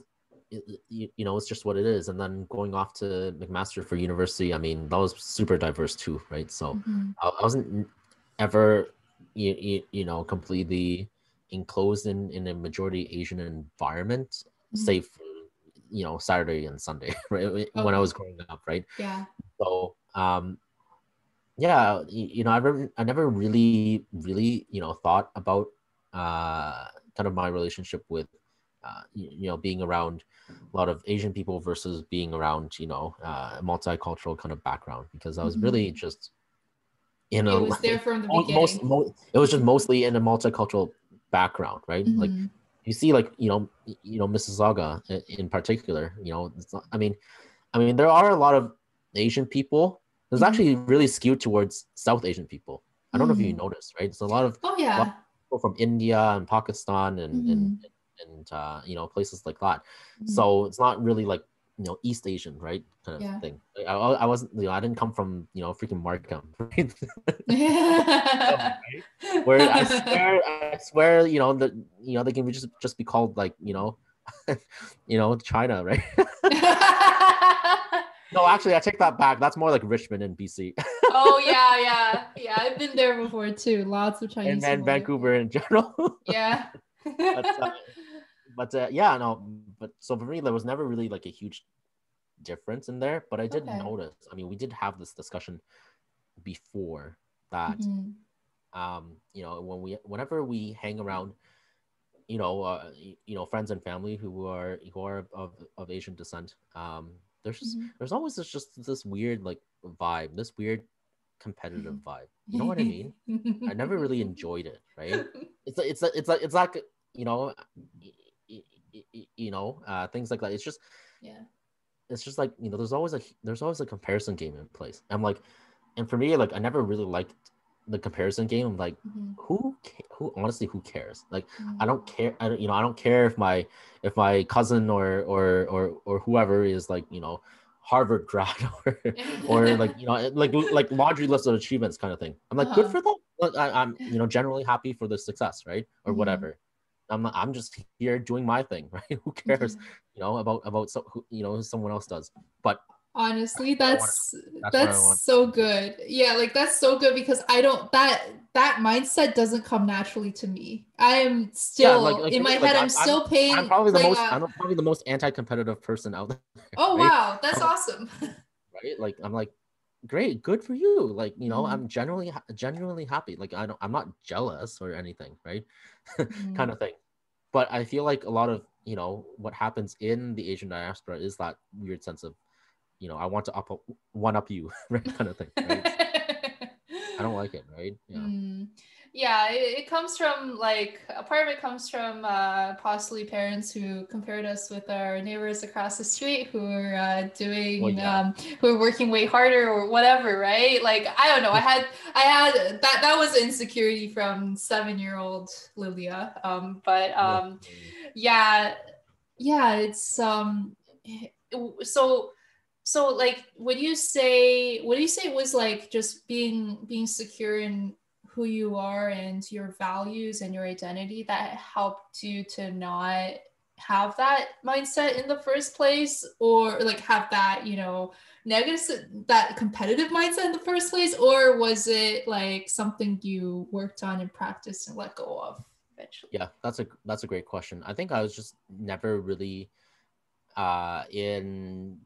it- you, you know it's just what it is. And then going off to mcmaster for university i mean that was super diverse too right? So Mhm. I, I wasn't ever you, you, you know completely enclosed in in a majority asian environment Mhm. save for, you know saturday and sunday (laughs) right when i was growing up right Yeah. so um yeah you, know I, re- I never really really you know thought about uh kind of my relationship with uh you, know being around a lot of asian people versus being around you know uh, a multicultural kind of background because i was Mhm. really just in a It was there (laughs) from the beginning. most, mo- it was just mostly in a multicultural background right like Mhm. you see like you know you know mississauga in particular you know it's not, i mean i mean there are a lot of asian people there's Mhm. actually really skewed towards south asian people i don't know if you Mhm. noticed right it's a lot of oh yeah. people from india and pakistan and and, and uh, you know places like that Mhm. so it's not really like you know east asian right kind of Yeah. thing I, I wasn't you know i didn't come from you know freaking markham (laughs) right (laughs) where I swear, I swear, you know, the you know they can just just be called like you know, (laughs) you know, China, right? no, actually, I take that back. That's more like Richmond in BC oh yeah, yeah, yeah. I've been there before too. Lots of Chinese. and then. Vancouver in general. Yeah. But uh, yeah, no, but so for me, there was never really like a huge difference in there. But I did Okay. notice. I mean, we did have this discussion before that. Mhm. um you know when we whenever we hang around you know uh, you know friends and family who are who are of, of asian descent um there's just Mhm. there's always this just this weird like vibe this weird competitive Mm-hmm. vibe you know what i mean i never really (laughs) enjoyed it right (laughs) it's like- it's like it's like it's like you know you know uh things like that it's just yeah. it's just like you know there's always a there's always a comparison game in place i'm like and for me like i never really liked the comparison game i'm like Mhm. who who honestly who cares like Mhm. i don't care i don't you know i don't care if my if my cousin or or or or whoever is like you know harvard grad (laughs) or or (laughs) like you know like like laundry list of achievements kind of thing i'm like good Uh-huh. for them Look, I, i'm you know generally happy for the success right or Mhm. whatever i'm not, i'm just here doing my thing (laughs) right who cares Mhm. you know about about so who you know someone else does but Honestly, That's that's wanna- that's that's so good. Yeah, like that's so good because I don't that that mindset doesn't come naturally to me. I am still like- like in my like, head. I'm, I'm- still paying. i'm probably the most uh, i'm probably the most anti-competitive person out there (laughs) oh right? wow, that's I'm- awesome. (laughs) right like i'm like great good for you like you know Mhm. i'm genuinely ha- genuinely happy like i don't i'm not jealous or anything right Mhm. (laughs) kind of thing but i feel like a lot of you know what happens in the asian diaspora is that weird sense of you know i want to up one up you (laughs) right kind of thing right? (laughs) i don't like it right yeah Mm. Yeah, it, it, comes from like a part of it comes from uh, possibly parents who compared us with our neighbors across the street who are uh, doing, well, yeah. um, who are working way harder or whatever, right? Like I don't know. I had, I had that. That was insecurity from seven-year-old Lilia. Um, but um, yeah, yeah, it's um, so so like would you say what do you say it was like just being being secure in who you are and your values and your identity that helped you to not have that mindset in the first place or like have that you know negative that competitive mindset in the first place? Or was it like something you worked on and practiced and let go of eventually? Yeah that's a that's a great question. I think i was just never really uh in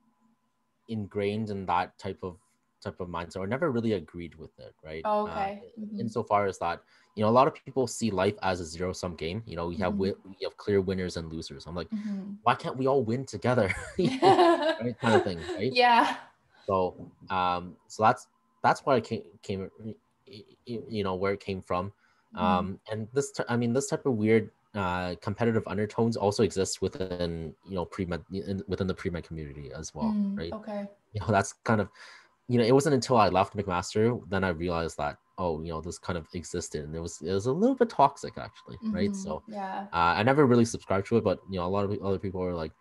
ingrained in that type of type of mindset or never really agreed with it right oh, okay uh, mm-hmm. insofar as that you know a lot of people see life as a zero sum game you know we have mm-hmm. we have clear winners and losers i'm like mm-hmm. why can't we all win together (laughs) (laughs) right? kind of thing right yeah so um so that's that's why i came came you know where it came from mm-hmm. um and this t- i mean this type of weird uh, competitive undertones also exists within you know pre med within the pre med community as well, mm, right? Okay. You know that's kind of you know, it wasn't until I left McMaster then I realized that oh, you know, this kind of existed and it was it was a little bit toxic actually, mm-hmm. right? So yeah, uh, I never really subscribed to it, but you know, a lot of other people are like,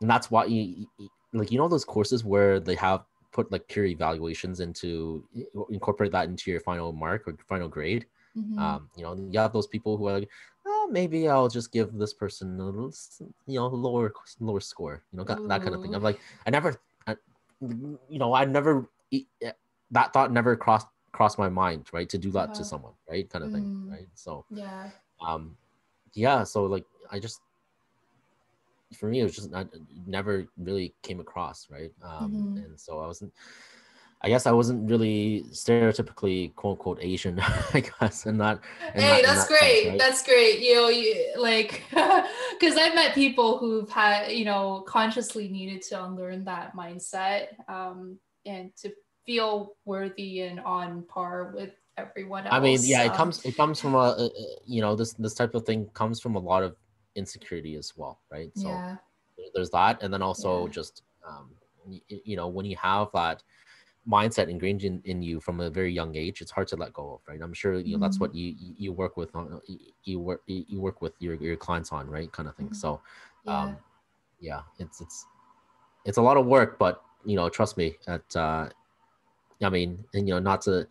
and that's why you, like you know those courses where they have put like peer evaluations into incorporate that into your final mark or final grade. Mm-hmm. Um, you know, you have those people who are like, oh, maybe I'll just give this person a little, you know, lower lower score, you know, that, that kind of thing. I'm like, I never you know, I never that thought never crossed crossed my mind, right? To do that uh-huh. to someone, right? Kind of thing, mm. right? So yeah, um, yeah. So like, I just for me, it was just not never really came across, right? Um, mm-hmm. and so I wasn't. I guess I wasn't really stereotypically quote unquote Asian, (laughs) I guess, and not. hey, that's that great. Sense, right? That's great. You know, you, like, (laughs) because I've met people who've had, you know, consciously needed to unlearn that mindset um, and to feel worthy and on par with everyone else. I mean, yeah, it comes it comes from a, a, you know this this type of thing comes from a lot of insecurity as well, right? So yeah. there's that, and then also yeah. just um, you know when you have that mindset ingrained in, in you from a very young age it's hard to let go of right i'm sure you know mm-hmm. that's what you you work with on you work you work with your, your clients on right kind of thing mm-hmm. so yeah. um yeah it's it's it's a lot of work but you know trust me at uh i mean and you know not to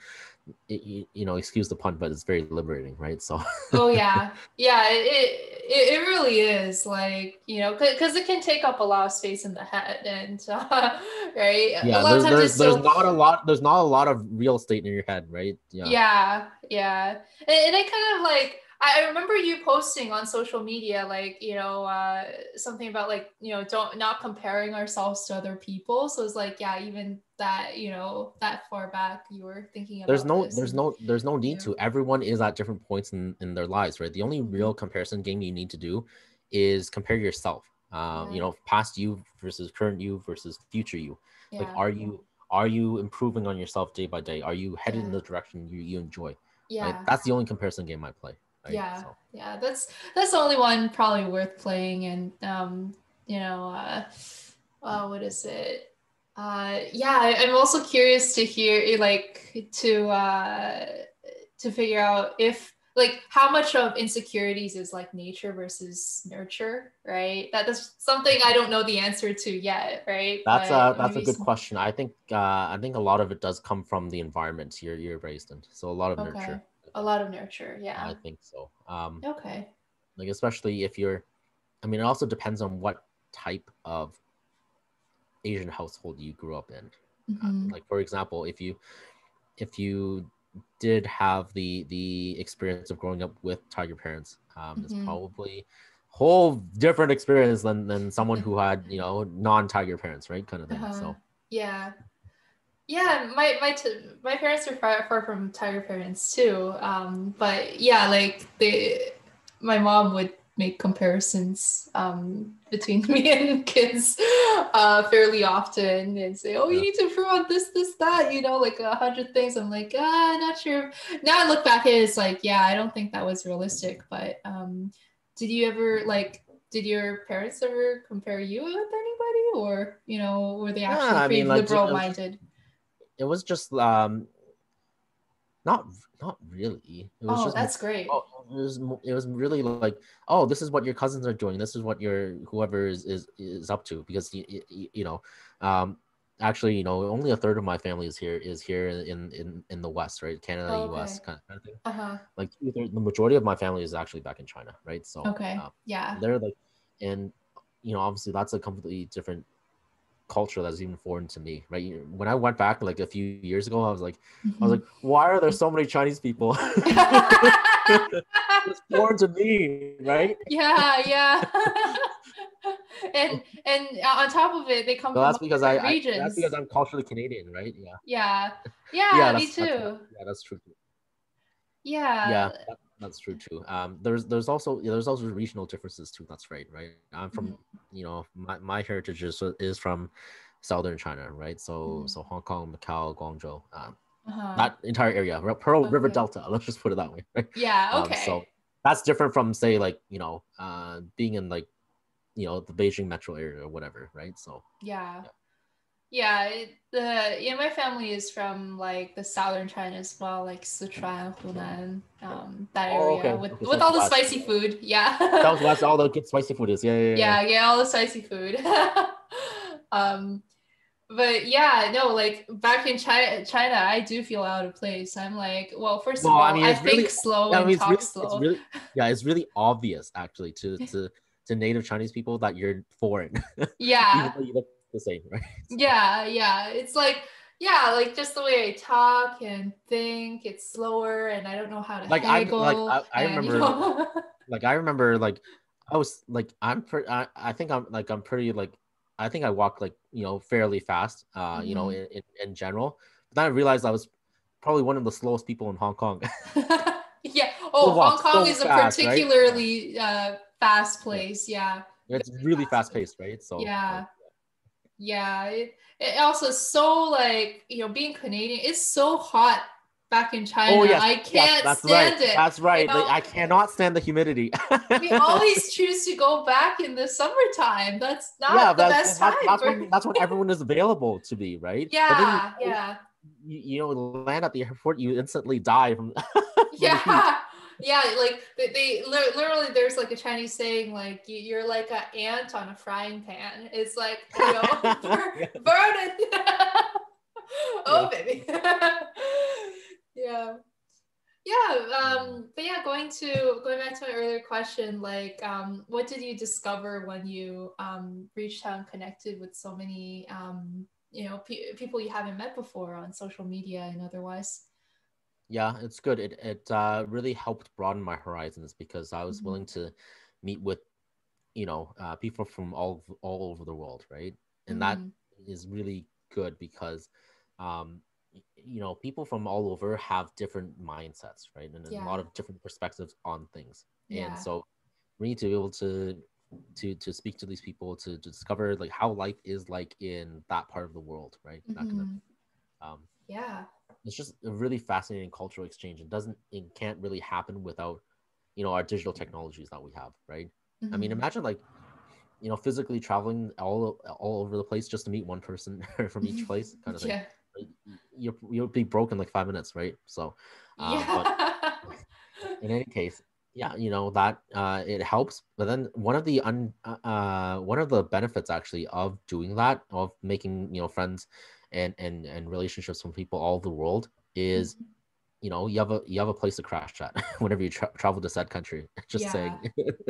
you, you know excuse the pun but it's very liberating right? So (laughs) oh yeah. Yeah it, it, it really is like you know because it can take up a lot of space in the head and uh, (laughs) right yeah there's, there's, there's so... not a lot there's not a lot of real estate in your head right? Yeah. Yeah yeah. And, and it kind of like I remember you posting on social media, like, you know, uh, something about like, you know, don't not comparing ourselves to other people. So it's like, yeah, even that, you know, that far back you were thinking about There's no there's no there's no need to. Everyone is at different points in, in their lives, right? The only real mm-hmm. comparison game you need to do is compare yourself. Um, yeah. you know, past you versus current you versus future you. Yeah. Like are you are you improving on yourself day by day? Are you headed yeah. in the direction you, you enjoy? Yeah. That's the only comparison game I play. Right? Yeah, so. yeah, that's that's the only one probably worth playing, and um, you know, uh, uh what is it? Uh, yeah, I'm also curious to hear, like, to uh, to figure out if like how much of insecurities is like nature versus nurture right that is something i don't know the answer to yet right that's but a that's a good some... question i think uh i think a lot of it does come from the environment you're you're raised in so a lot of okay. nurture a lot of nurture yeah i think so um okay like especially if you're i mean it also depends on what type of asian household you grew up in mm-hmm. uh, like for example if you if you did have the the experience of growing up with tiger parents um mm-hmm. it's probably whole different experience than than someone who had you know non-tiger parents right kind of thing uh-huh. so yeah yeah, my my t- my parents are far, far from tiger parents too. Um, but yeah, like they, my mom would make comparisons um, between (laughs) me and kids uh, fairly often and say, "Oh, you need to improve on this, this, that," you know, like a hundred things. I'm like, ah, not sure. Now I look back at it, it's like, yeah, I don't think that was realistic. But um, did you ever like? Did your parents ever compare you with anybody, or you know, were they actually Yeah, I pretty mean, like, liberal minded? It was just um not not really it was Oh, just that's great. oh, it was it was really like oh this is what your cousins are doing this is what your whoever is is, is up to because you, you know um actually you know only a third of my family is here is here in in in the west right canada Oh, us okay. kind of, kind of thing Uh huh. like the majority of my family is actually back in china right so Okay. um, Yeah. they're like and you know obviously that's a completely different culture that's even foreign to me right? When i went back like a few years ago i was like i was mm-hmm. like why are there so many chinese people? (laughs) It's foreign to me right? Yeah, yeah. (laughs) and and on top of it, they come so from that's because I, I that's because i'm culturally canadian right? Yeah. Yeah, (laughs) yeah, yeah me too. that's, yeah that's true. Yeah, yeah. that- that's true too um there's there's also yeah, there's also regional differences too that's right right i'm from Mhm. you know my, my heritage is, is from southern china right so Mhm. so hong kong macau guangzhou um, uh-huh. that entire area pearl river delta (laughs) let's just put it that way right yeah. um, Okay. so that's different from say like you know uh being in like you know the beijing metro area or whatever right so yeah. Yeah, it, the yeah, my family is from like the southern China as well, like Sichuan, Hunan, um, that area Oh, okay. with Okay, with all the spicy food. (laughs) Yeah. southwest all the good spicy food is yeah yeah yeah, yeah, yeah, all the spicy food. (laughs) um, but yeah, no, like back in China, China, I do feel out of place. I'm like, well, first of Well, all, I I, mean, it's think really- slow Yeah, I and mean, it's talk really, slow. really, (laughs) yeah, it's really obvious actually to to to native Chinese people that you're foreign, yeah, you look the same, (laughs) right? yeah, yeah. It's like, yeah, like just the way I talk and think, it's slower, and I don't know how to Like, I'm- like, I- I and, you remember- know- (laughs) Like I remember, like I was like I'm pretty, I, I think I'm like I'm pretty like I think I walk like you know fairly fast, uh, you know, in, in in general. But then I realized I was probably one of the slowest people in Hong Kong. (laughs) yeah. Oh, Hong Kong so is a fast, right? particularly uh, fast place. Yeah. it's really fast fast paced, right? So Yeah. like, Yeah, it, it also so like you know being Canadian, it's so hot back in China. Oh yes, I can't that's stand right. it. That's right. Like, know? I cannot stand the humidity. (laughs) we always choose to go back in the summertime. That's not yeah, the that's, best that's, time. that's, when, that's (laughs) when everyone is available to be, right? But then yeah, you, yeah, You, you know, land at the airport, you instantly die from. (laughs) from the heat. yeah, yeah. Like they, they literally, there's like a Chinese saying like you, you're like an ant on a frying pan. It's like (laughs) you know, (laughs) burn, burn it. (laughs) oh baby. yeah. Yeah, um, but yeah, going to going back to my earlier question, like, um, what did you discover when you um, reached out and connected with so many, um, you know, pe- people you haven't met before on social media and otherwise? Yeah, it's good. It it uh, really helped broaden my horizons because I was Mhm. willing to meet with, you know, uh, people from all all over the world, right? And that Mhm. is really good because um you know people from all over have different mindsets right and a lot of different perspectives on things Yeah. and so we need to be able to to to speak to these people to, to discover like how life is like in that part of the world right that kind of Mhm. um Yeah. It's just a really fascinating cultural exchange it doesn't it can't really happen without you know our digital technologies that we have right i mean Mhm. imagine like you know physically traveling all all over the place just to meet one person (laughs) from each place kind of thing yeah. like, you'll you'll be broken like five minutes, right? So, uh, yeah. but (laughs) in any case, yeah, you know that uh, it helps. But then one of the un uh, uh one of the benefits actually of doing that of making you know friends and and and relationships from people all over the world is you know you have a you have a place to crash at (laughs) whenever you tra- travel to said country. (laughs) Just saying.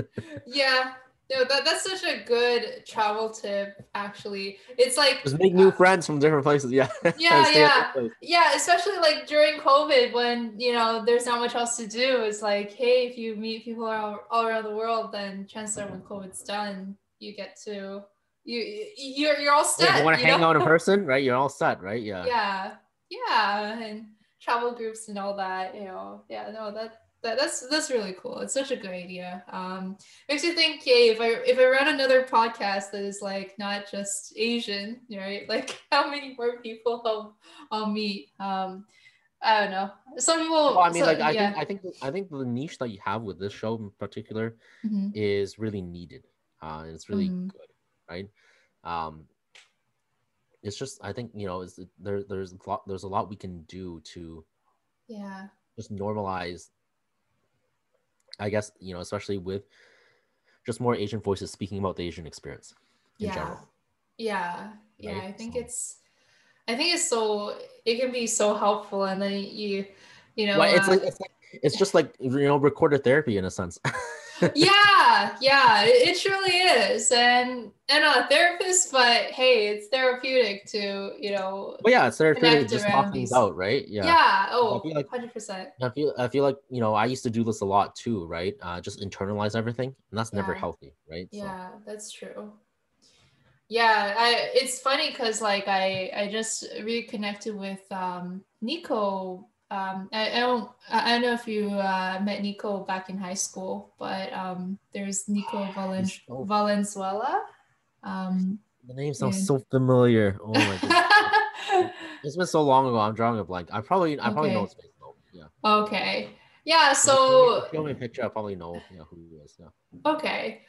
(laughs) yeah. No, that, that's such a good travel tip, actually. It's like Just make new uh, friends from different places. Yeah. Yeah, yeah. Yeah, especially like during COVID when, you know, there's not much else to do. It's like, hey, if you meet people all, all around the world, then chances are when COVID's done, you get to you you- you're you're all Yeah, set. you want to you hang know? out in (laughs) person, right? You're all set, right? Yeah. Yeah. Yeah. And travel groups and all that, you know. Yeah, no, that that, that's that's really cool. It's such a good idea. Um, makes you think, hey, if I if I run another podcast that is like not just Asian, right? (laughs) Like how many more people I'll, I'll meet. Um, I don't know. Some people. Well, I mean, so- like I yeah. think I think I think the niche that you have with this show in particular Mhm. is really needed. Uh, and it's really Mhm. good, right? Um, it's just I think you know is there there's a lot there's a lot we can do to yeah. just normalize. I guess you know, especially with just more Asian voices speaking about the Asian experience in yeah. general. Yeah. Yeah. Right? I think So- it's. I think it's so. It can be so helpful, and then you, you know. Well, it's uh, like it's like it's just like you know recorded therapy in a sense. (laughs) yeah yeah it, it truly is and and a therapist but hey it's therapeutic to you know But yeah, it's therapeutic just talking these- out, right? yeah, Yeah. oh I feel like- 100% I feel I feel like you know I used to do this a lot too, right? Uh, just internalize everything, and that's never healthy, right? So- yeah that's true yeah i it's funny because like i i just reconnected with um nico um I, I don't i don't know if you uh met nico back in high school but um there's nico Valen- so- valenzuela um the name sounds And- so familiar. Oh my (laughs) god, it's been so long ago. I'm drawing a blank. I probably I probably know Okay. his face though. Yeah. okay yeah so show me a picture, I probably know yeah who he is. Yeah. Okay.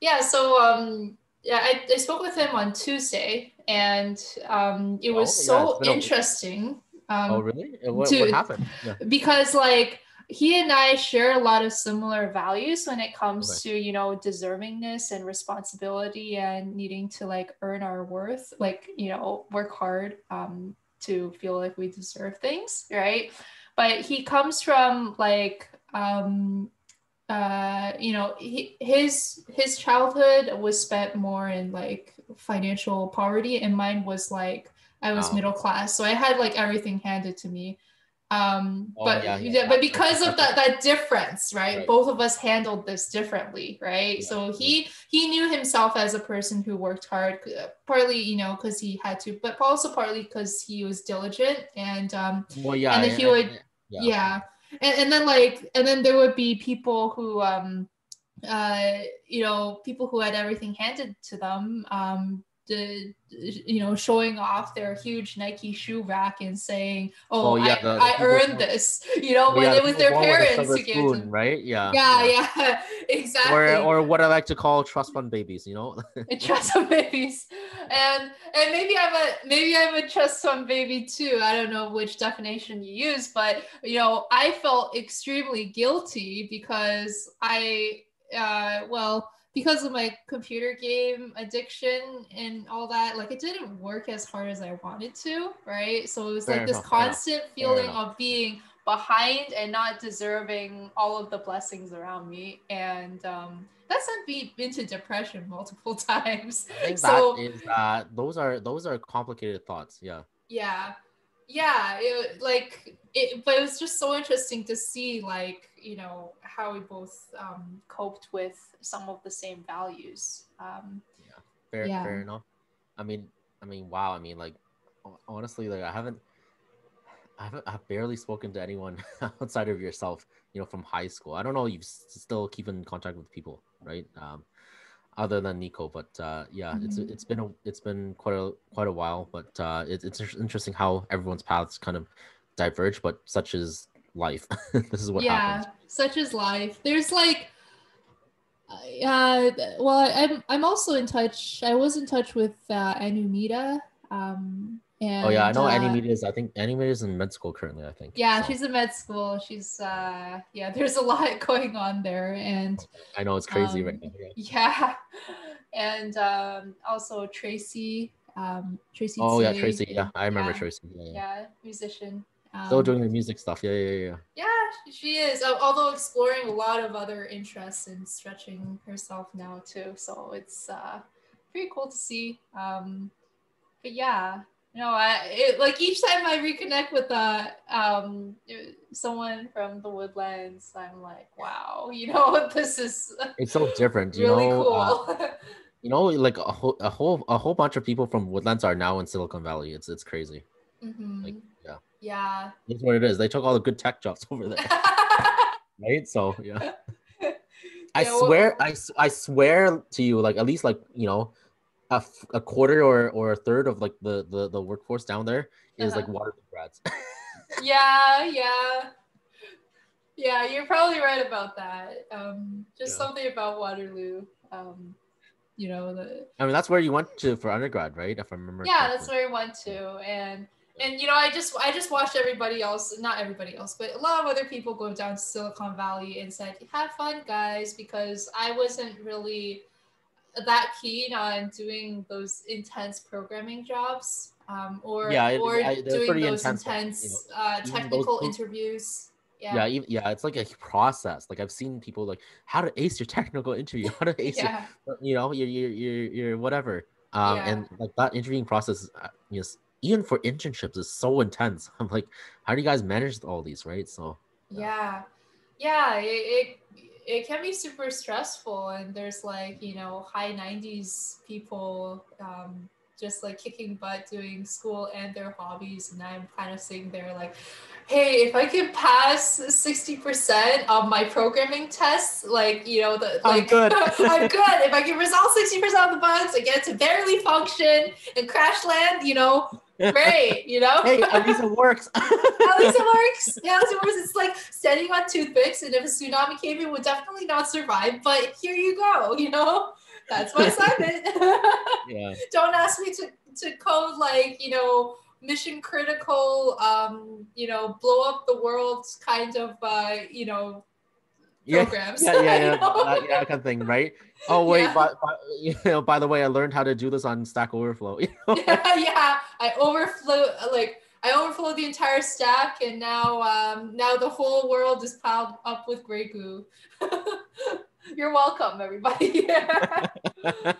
Yeah, so um yeah, I, I spoke with him on Tuesday and um it was Oh, yeah, so it's a- interesting. Um oh really? What, what happened? Yeah. because like he and I share a lot of similar values when it comes Okay. to, you know, deservingness and responsibility and needing to like earn our worth, like, you know, work hard um to feel like we deserve things, right? But he comes from like um uh you know he, his his childhood was spent more in like financial poverty and mine was like i was Oh. middle class so i had like everything handed to me um Oh, but yeah, yeah, yeah, but because of that that difference right? Right. both of us handled this differently right Yeah, so he he knew himself as a person who worked hard uh, partly you know because he had to but also partly because he was diligent and um Well, yeah. And then he would- yeah, And, and then like and then there would be people who um uh you know people who had everything handed to them um the you know showing off their huge nike shoe rack and saying oh, Oh, yeah, i, the- I earned this (laughs) you know Oh, when yeah, it was their born with a parents silver who gave spoon, them right? Yeah. yeah yeah (laughs) exactly Or or what I like to call trust fund babies, you know? (laughs) trust fund babies and and maybe i'm a maybe i'm a trust fund baby too i don't know which definition you use but you know i felt extremely guilty because i uh well because of my computer game addiction and all that like it didn't work as hard as i wanted to right so it was Fair like this enough, enough, constant feeling enough. of being behind and not deserving all of the blessings around me and um that sent me into depression (laughs) multiple times So- that is uh those are those are complicated thoughts. Yeah. yeah yeah it, like it but it was just so interesting to see like you know how we both um coped with some of the same values um Fair Yeah. fair enough. I mean I mean wow, I mean like honestly like I haven't I haven't I've barely spoken to anyone (laughs) outside of yourself, you know, from high school. I don't know you still keep in contact with people, right? Um other than Nico, but uh yeah, it's Mhm. it's been a it's been quite a quite a while, but uh it's it's interesting how everyone's paths kind of diverge, but such is life. (laughs) this is what yeah happens. such is life there's like uh well i'm i'm also in touch i was in touch with uh anumita um and Oh yeah, I know uh, Annie Media is I think Anumita is in med school currently, I think. yeah so. she's in med school she's uh yeah there's a (laughs) lot going on there and I know it's crazy Um, right now. Yeah. Yeah, (laughs) and um, also Tracy, um, Tracy. Oh yeah, Tracy. Yeah, I remember yeah, Tracy. Yeah, yeah. Musician. Um, Still doing the music stuff. Yeah, yeah, yeah. Yeah, she- she is. Although exploring a lot of other interests and stretching herself now too. So it's uh, pretty cool to see. Um, but yeah, you know, I it, like each time I reconnect with uh, um, someone from the woodlands, I'm like, wow, (laughs) you know, this is It's so different, you really know. cool. uh, (laughs) you know, like a whole, a whole, a whole bunch of people from Woodlands are now in Silicon Valley. It's it's crazy. Mhm. Like, yeah, Yeah. that's what it is. They took all the good tech jobs (laughs) over there. right? So yeah. I Yeah, well- swear, I, s- I swear to you, like at least like you know, a, f- a quarter or, or a third of like the, the the workforce down there is like Uh-huh. Waterloo grads. (laughs) yeah, yeah. Yeah, you're probably right about that. Um, just Yeah. something about Waterloo. Um, you know, the I mean, that's where you went to for undergrad, right? If I remember. yeah, that's where I went to, and and you know, I just I just watched everybody else, not everybody else, but a lot of other people go down to Silicon Valley and said, "Have fun, guys," because I wasn't really that keen on doing those intense programming jobs, um, or Yeah, it- or I- doing those intense, intense, you know, uh, technical those- interviews. Yeah, Yeah, even, yeah, it's like a process. Like I've seen people like how to ace your technical interview, (laughs) how to ace, your, you know, your your your, your whatever. Um, Yeah. and like that interviewing process, uh, you know, s- even for internships is so intense. (laughs) I'm like, how do you guys manage all these, right? So yeah, yeah. It, it it can be super stressful, and there's like you know high '90s people. Um, just like kicking butt doing school and their hobbies and i'm kind of sitting there like hey if i can pass 60% of my programming tests like you know the I'm good. (laughs) i'm good if i can resolve 60% of the bugs i get to barely function and crash land you know great you know (laughs) hey, at least it works. at least it works. Yeah, at least it works. It's like standing on toothpicks, and if a tsunami came in, would definitely not survive. But here you go. You know, that's my assignment. (laughs) yeah, Don't ask me to to code like you know mission critical, um, you know, blow up the world kind of uh, you know yeah, programs. yeah, yeah, (laughs) yeah, that, yeah, kind of thing, right? Oh wait, Yeah. but, but you know, by the way, I learned how to do this on Stack Overflow. (laughs) You know? yeah, (laughs) yeah. I overflow like I overflow the entire stack, and now um, now the whole world is piled up with gray goo. You're welcome, everybody. uh,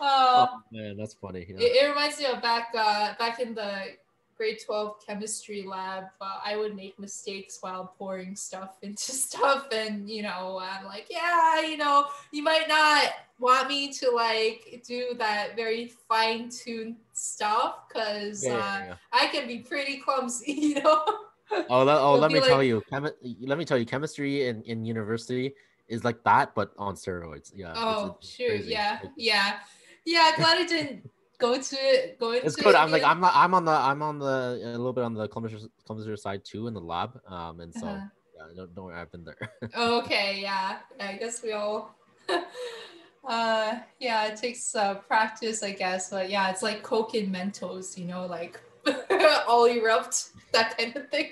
oh man, that's funny. Yeah. it, it reminds me of back uh, back in the grade 12 chemistry lab uh, i would make mistakes while pouring stuff into (laughs) stuff and you know i'm like yeah you know you might not want me to like do that very fine-tuned stuff because Yeah, uh, yeah, yeah. i can be pretty clumsy (laughs) you know Oh, let, oh, let me tell you, chemi- let me tell you, chemistry in, in university is like that, but on steroids. Yeah. it's- oh it's shoot crazy. yeah yeah yeah glad i didn't go to it go into It's good. it I'm like. I'm not, I'm on the, I'm on the, a little bit on the clumsier, clumsier side too in the lab. Um, and so, Uh-huh. yeah, don't, don't worry, I've been there. (laughs) okay yeah i guess we all (laughs) uh yeah it takes uh practice i guess but yeah it's like coke and mentos you know like (laughs) all erupt that kind of thing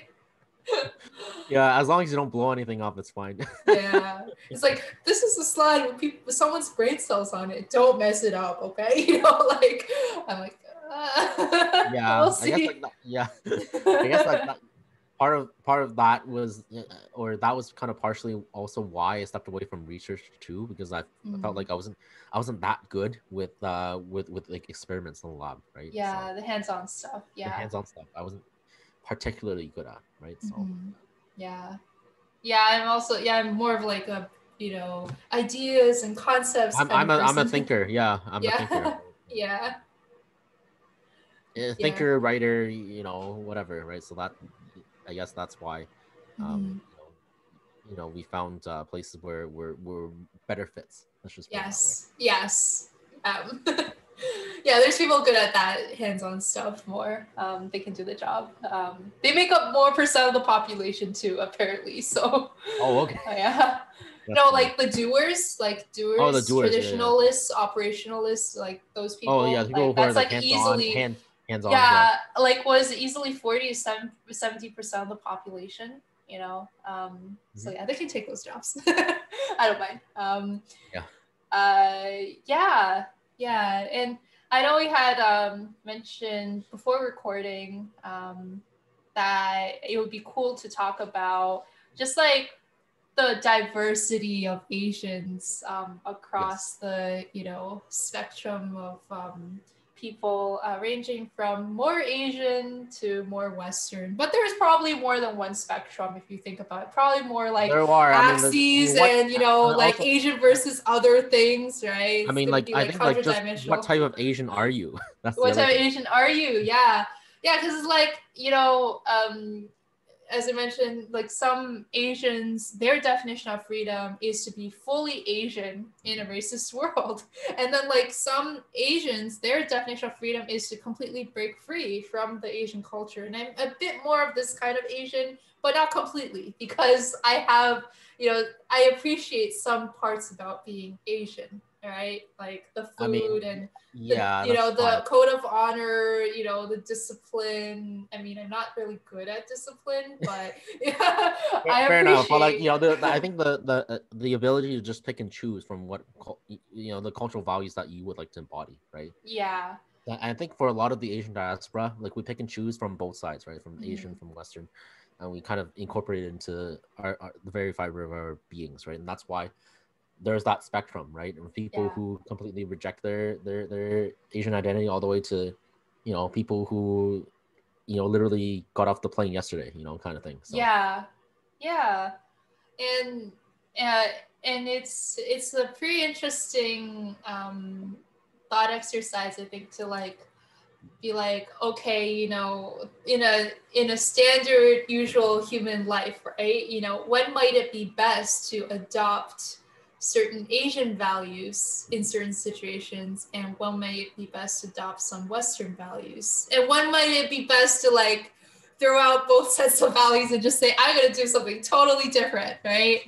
yeah, as long as you don't blow anything up, it's fine. (laughs) yeah. It's like this is a slide with people with someone's brain cells on it. Don't mess it up okay? (laughs) You know like i'm like uh, (laughs) yeah, we'll I guess like, that- yeah, I guess like that, part of part of that was, uh, or that was kind of partially also why I stepped away from research too, because I, I Mhm. felt like I wasn't, I wasn't that good with, uh, with with like experiments in the lab, right? So, yeah the hands-on stuff the yeah. hands-on stuff. I wasn't particularly good at, right? So Mhm. Yeah. Yeah, I'm also yeah, I'm more of like a you know ideas and concepts. I'm, I'm a I'm a thinker. Yeah, I'm (laughs) Yeah. a thinker. (laughs) yeah. A thinker, writer, you know, whatever, right? So that, I guess that's why, um, you, know, you know, we found uh, places where we're we're better fits. Let's just put it that way. Yes. Yes. Um, (laughs) (laughs) yeah, there's people good at that hands-on stuff more. Um, they can do the job. Um, they make up more percent of the population too, apparently. (laughs) So Oh, okay. yeah. That's no, funny. like the doers, like doers, Oh, the doers, yeah, yeah. traditionalists, operationalists, like those people. oh yeah, people like, who are that's like, like hands-on, easily hand, hands-on. yeah, like was easily 40 to 70 percent of the population you know um so Mm-hmm. yeah they can take those jobs (laughs) i don't mind um Yeah. uh yeah yeah and i know we had um mentioned before recording um that it would be cool to talk about just like the diversity of asians um across the you know spectrum of um people uh, ranging from more Asian to more Western. But there's probably more than one spectrum if you think about it. Probably more like there are. I mean, axes what- and you know uh, like also- Asian versus other things, right? I mean, like gonna I think like just what type of Asian are you? (laughs) That's what type of. Asian are you? Yeah, yeah, because it's like you know, um, as I mentioned, like some Asians, their definition of freedom is to be fully Asian in a racist (laughs) world. And then like some Asians, their definition of freedom is to completely break free from the Asian culture. And I'm a bit more of this kind of Asian, but not completely because I have, you know, I appreciate some parts about being Asian right? Like the food I mean, and yeah, the, you know the fine. code of honor, you know the discipline. I mean, I'm not really good at discipline, (laughs) but (laughs) yeah, I fair enough. But like you know, the, the, I (laughs) think the the uh, the ability to just pick and choose from what you know the cultural values that you would like to embody, right? Yeah. I think for a lot of the Asian diaspora, like we pick and choose from both sides, right? From mm-hmm. Asian, from Western, and we kind of incorporate it into our, our the very fiber of our beings, right? And that's why there's that spectrum, right? And people yeah. who completely reject their their their Asian identity all the way to, you know, people who, you know, literally got off the plane yesterday, you know, kind of thing. So. Yeah, yeah, and uh, and it's it's a pretty interesting um, thought exercise, I think, to like be like okay you know in a in a standard usual human life right you know when might it be best to adopt certain Asian values in certain situations, and when might it be best to adopt some Western values, and when might it be best to like throw out both (laughs) sets of values and just say I'm gonna do something totally different, right?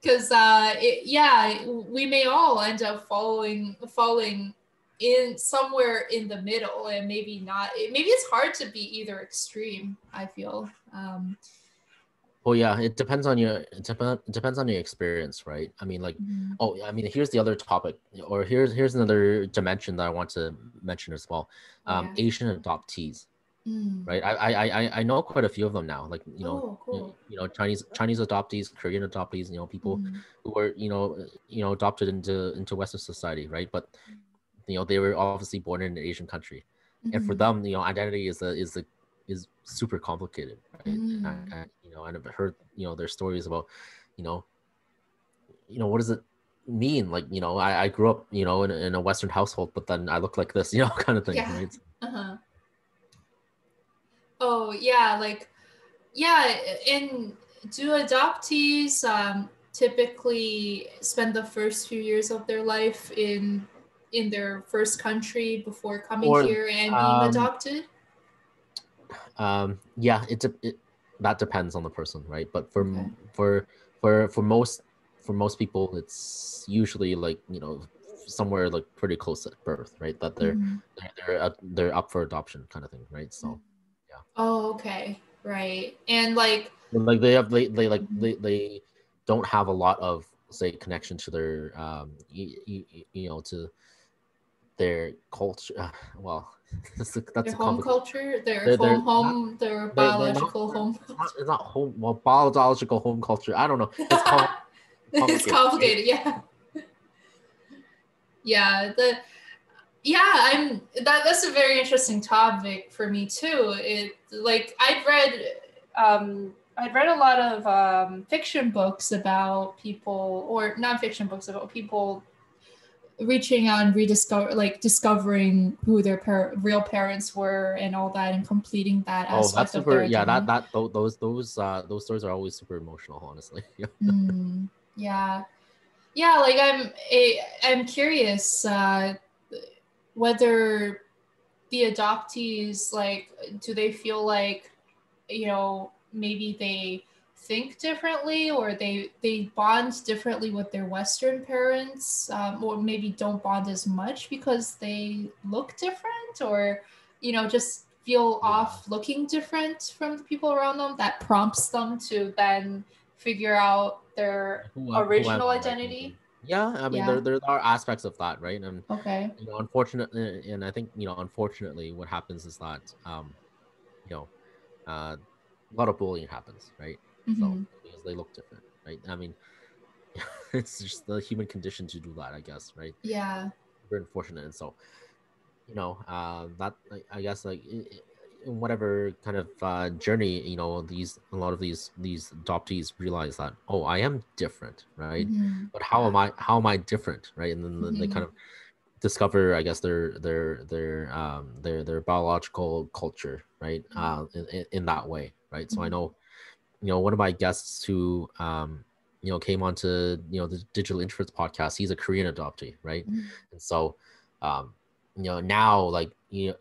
Because um, (laughs) uh, yeah, we may all end up following following in somewhere in the middle, and maybe not. Maybe it's hard to be either extreme. I feel. Um, well, yeah, it depends on your it, dep- depends on your experience, right? I mean, like, mm-hmm. oh, I mean, here's the other topic, or here's here's another dimension that I want to mention as well. Um, yeah. Asian adoptees, mm. right? I, I I I know quite a few of them now. Like, you know, oh, cool. you, know, Chinese Chinese adoptees, Korean adoptees, you know, people mm. who were you know you know adopted into into Western society, right? But you know, they were obviously born in an Asian country, mm-hmm. and for mm-hmm. them, you know, identity is a is a is super complicated, right? Mm. And, and, you know, I've heard you know their stories about, you know, you know what does it mean? Like you know, I, I grew up you know in, in a Western household, but then I look like this, (laughs) you know, kind of thing. Yeah. Right? Uh-huh. Oh yeah, like yeah, in do adoptees um, typically spend the first few years of their life in in their first country before coming or, here and being um, adopted? Um yeah it, it that depends on the person right? But for okay. for for for most for most people it's usually like you know somewhere like pretty close at birth right? That they're mm-hmm. they're they're, uh, they're up for adoption kind of thing right? So yeah. Oh okay. Right. And like like they have they, they like mm-hmm. they, they don't have a lot of say connection to their um you, you, you know to their culture (sighs) well that's a, that's their home culture, their, their home, not, their biological not, home. It's not, it's not, home, well, biological home culture. I don't know. It's, (laughs) called, it's complicated. Yeah. (laughs) Yeah. The yeah, I'm that. That's a very interesting topic for me too. It like I've read. Um, I'd read a lot of um, fiction books about people, or non-fiction books about people reaching out and rediscover like discovering who their par- real parents were and all that and completing that oh that's super yeah that that those those uh those stories are always super emotional honestly. (laughs) Mm, yeah. Yeah like i'm a, i'm curious uh whether the adoptees like do they feel like you know maybe they think differently or they they bond differently with their western parents um, or maybe don't bond as much because they look different or you know just feel yeah. off looking different from the people around them? That prompts them to then figure out their who, original who identity? yeah. I mean yeah. There, there are aspects of that right? And okay. you know unfortunately and i think you know unfortunately what happens is that um you know uh, a lot of bullying happens right mm-hmm. so because they look different, right? I mean, (laughs) it's just the human condition to do that, I guess, right? Yeah. Very unfortunate, and so you know uh, that I guess like in whatever kind of uh, journey you know these a lot of these these adoptees realize that oh I am different, right? Mm-hmm. But how am I how am I different, right? And then mm-hmm. they kind of discover i guess their their their um their their biological culture right mm-hmm. uh in, in that way right? So I Mhm. know, you know, one of my guests who, um, you know, came onto you know the Digital Introverts podcast. He's a Korean adoptee, right? Mhm. And so, um, you know, now like you know,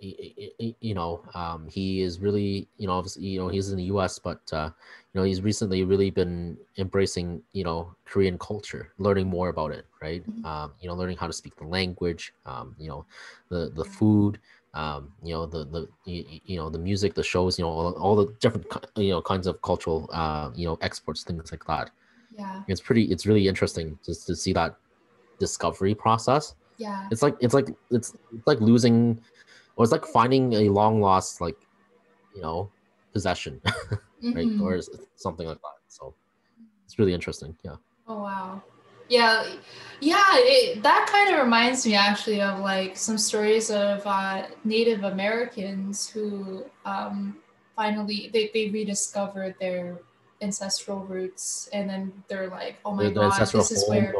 you know, um, he is really, you know, obviously, you know, he's in the U.S., but uh, you know, he's recently really been embracing, you know, Korean culture, learning more about it, right? Mhm. Um, you know, learning how to speak the language, um, you know, the the food, um, you know, the the you, you know the music, the shows, you know, all, all the different you know kinds of cultural, uh, you know, exports, things like that. Yeah. It's pretty, it's really interesting just to see that discovery process Yeah. it's like it's like it's, it's like losing or it's like finding a long lost like you know possession (laughs) right Mhm. or something like that so it's really interesting yeah Oh wow. Yeah, yeah. It, that kind of reminds me actually of like some stories of uh, Native Americans who um, finally they, they rediscovered their ancestral roots, and then they're like, oh my the, god, this is where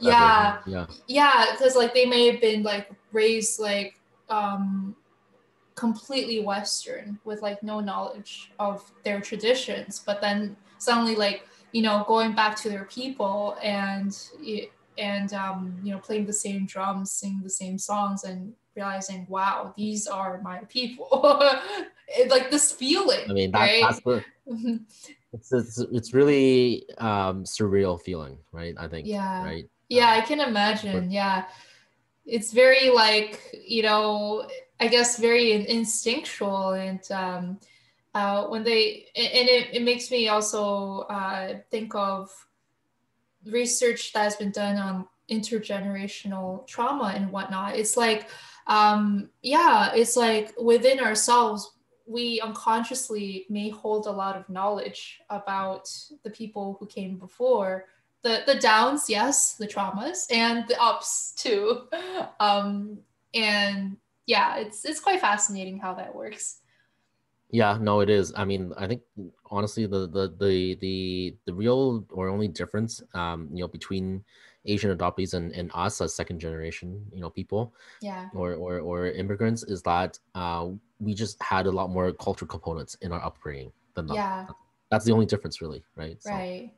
Yeah. yeah yeah because like they may have been like raised like um completely western with like no knowledge of their traditions but then suddenly like you know going back to their people and and um you know playing the same drums singing the same songs and realizing wow these are my people (laughs) It- like this feeling i mean that, right that's the (laughs) it's, it's it's really um surreal feeling right i think Yeah. right Yeah, Um, I can imagine. Yeah. It's very like, you know, I guess very instinctual and um uh when they and it, it makes me also uh think of research that has been done on intergenerational trauma and whatnot. It's like um yeah, it's like within ourselves we unconsciously may hold a lot of knowledge about the people who came before. The the downs yes the traumas and the ups too. (laughs) Um and yeah it's it's quite fascinating how that works Yeah, no, it is. I mean, I think honestly, the the the the the real or only difference, um, you know, between Asian adoptees and, and us as second generation, you know, people yeah or or or immigrants is that uh, we just had a lot more cultural components in our upbringing than them. yeah That's the only difference, really, right? So, right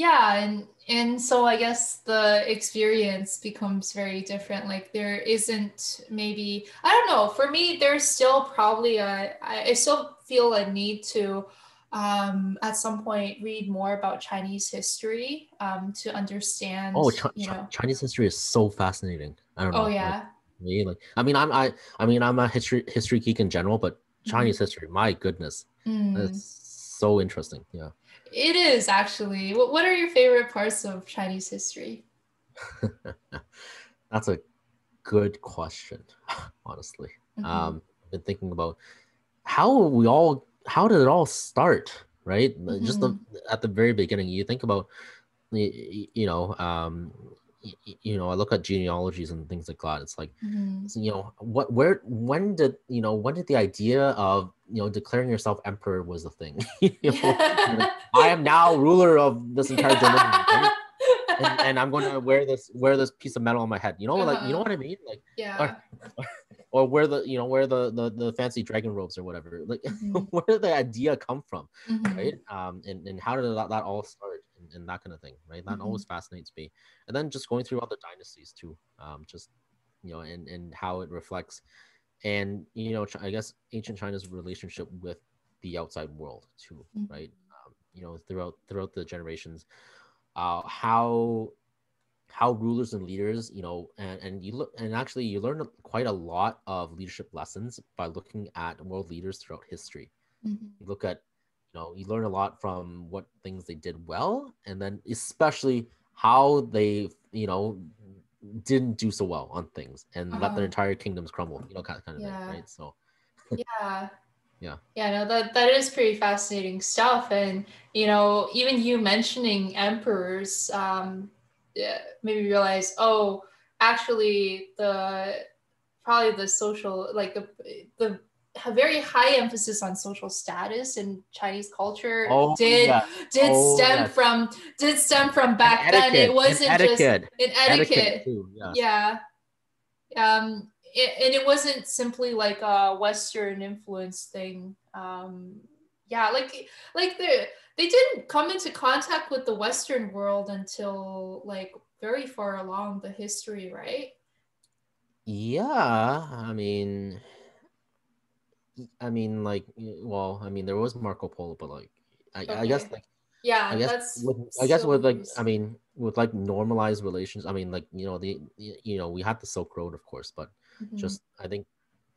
yeah and and so i guess the experience becomes very different like there isn't maybe i don't know for me there's still probably a i still feel a need to um at some point read more about chinese history um to understand Oh, Chi- you know Chinese history is so fascinating. I don't know. oh like, yeah me, like, I mean, I'm I I mean, I'm a history history geek in general, but Mhm. Chinese history, my goodness, Mm. So interesting. Yeah. It is actually. What What are your favorite parts of Chinese history? (laughs) That's a good question, (laughs) honestly. Mhm. Um, I've been thinking about how we all, how did it all start, right? Just the at the very beginning, you think about, y- y- you know, um, you know, I look at genealogies and things like that. It's like, Mhm. you know, what, where, when did, you know, when did the idea of, you know, declaring yourself emperor was a thing? (laughs) You know, (laughs) I am now ruler of this entire dominion. right? (laughs) and, and I'm going to wear this wear this piece of metal on my head. You know, like you know Uh-huh. what I mean, like yeah. or wear the you know wear the the, the fancy dragon robes or whatever. Like Mhm. where did the idea come from, Mhm. right? Um, and and how did that, that all start and, and that kind of thing, right? That Mhm. always fascinates me. And then just going through all the dynasties too, um, just you know, and and how it reflects, and you know, I guess ancient China's relationship with the outside world too, Mhm. right? Um, you know, throughout throughout the generations, uh, how how rulers and leaders, you know, and, and you look and actually you learn quite a lot of leadership lessons by looking at world leaders throughout history. Mhm. You look at, you know, you learn a lot from what things they did well, and then especially how they, you know, didn't do so well on things and let Uh-huh. their entire kingdoms crumble, you know, kind of, kind of Yeah. thing, right? So (laughs) Yeah. Yeah. Yeah, no, that that is pretty fascinating stuff. And you know, even you mentioning emperors, um, yeah, maybe realize, oh, actually the probably the social like the the very high emphasis on social status in Chinese culture Oh, did yeah. did Oh, stem from did stem from back And then. It wasn't and just etiquette, an etiquette too, yeah. yeah um it, and it wasn't simply like a western influence thing um Yeah, like like the they didn't come into contact with the Western world until like very far along the history, right? Yeah, I mean, I mean, like, well, I mean, there was Marco Polo, but like, I, okay. I guess like, yeah, I guess with, I guess with like, I mean, with like normalized relations, I mean, like, you know, the, you know, we had the Silk Road, of course, but mm-hmm. just I think,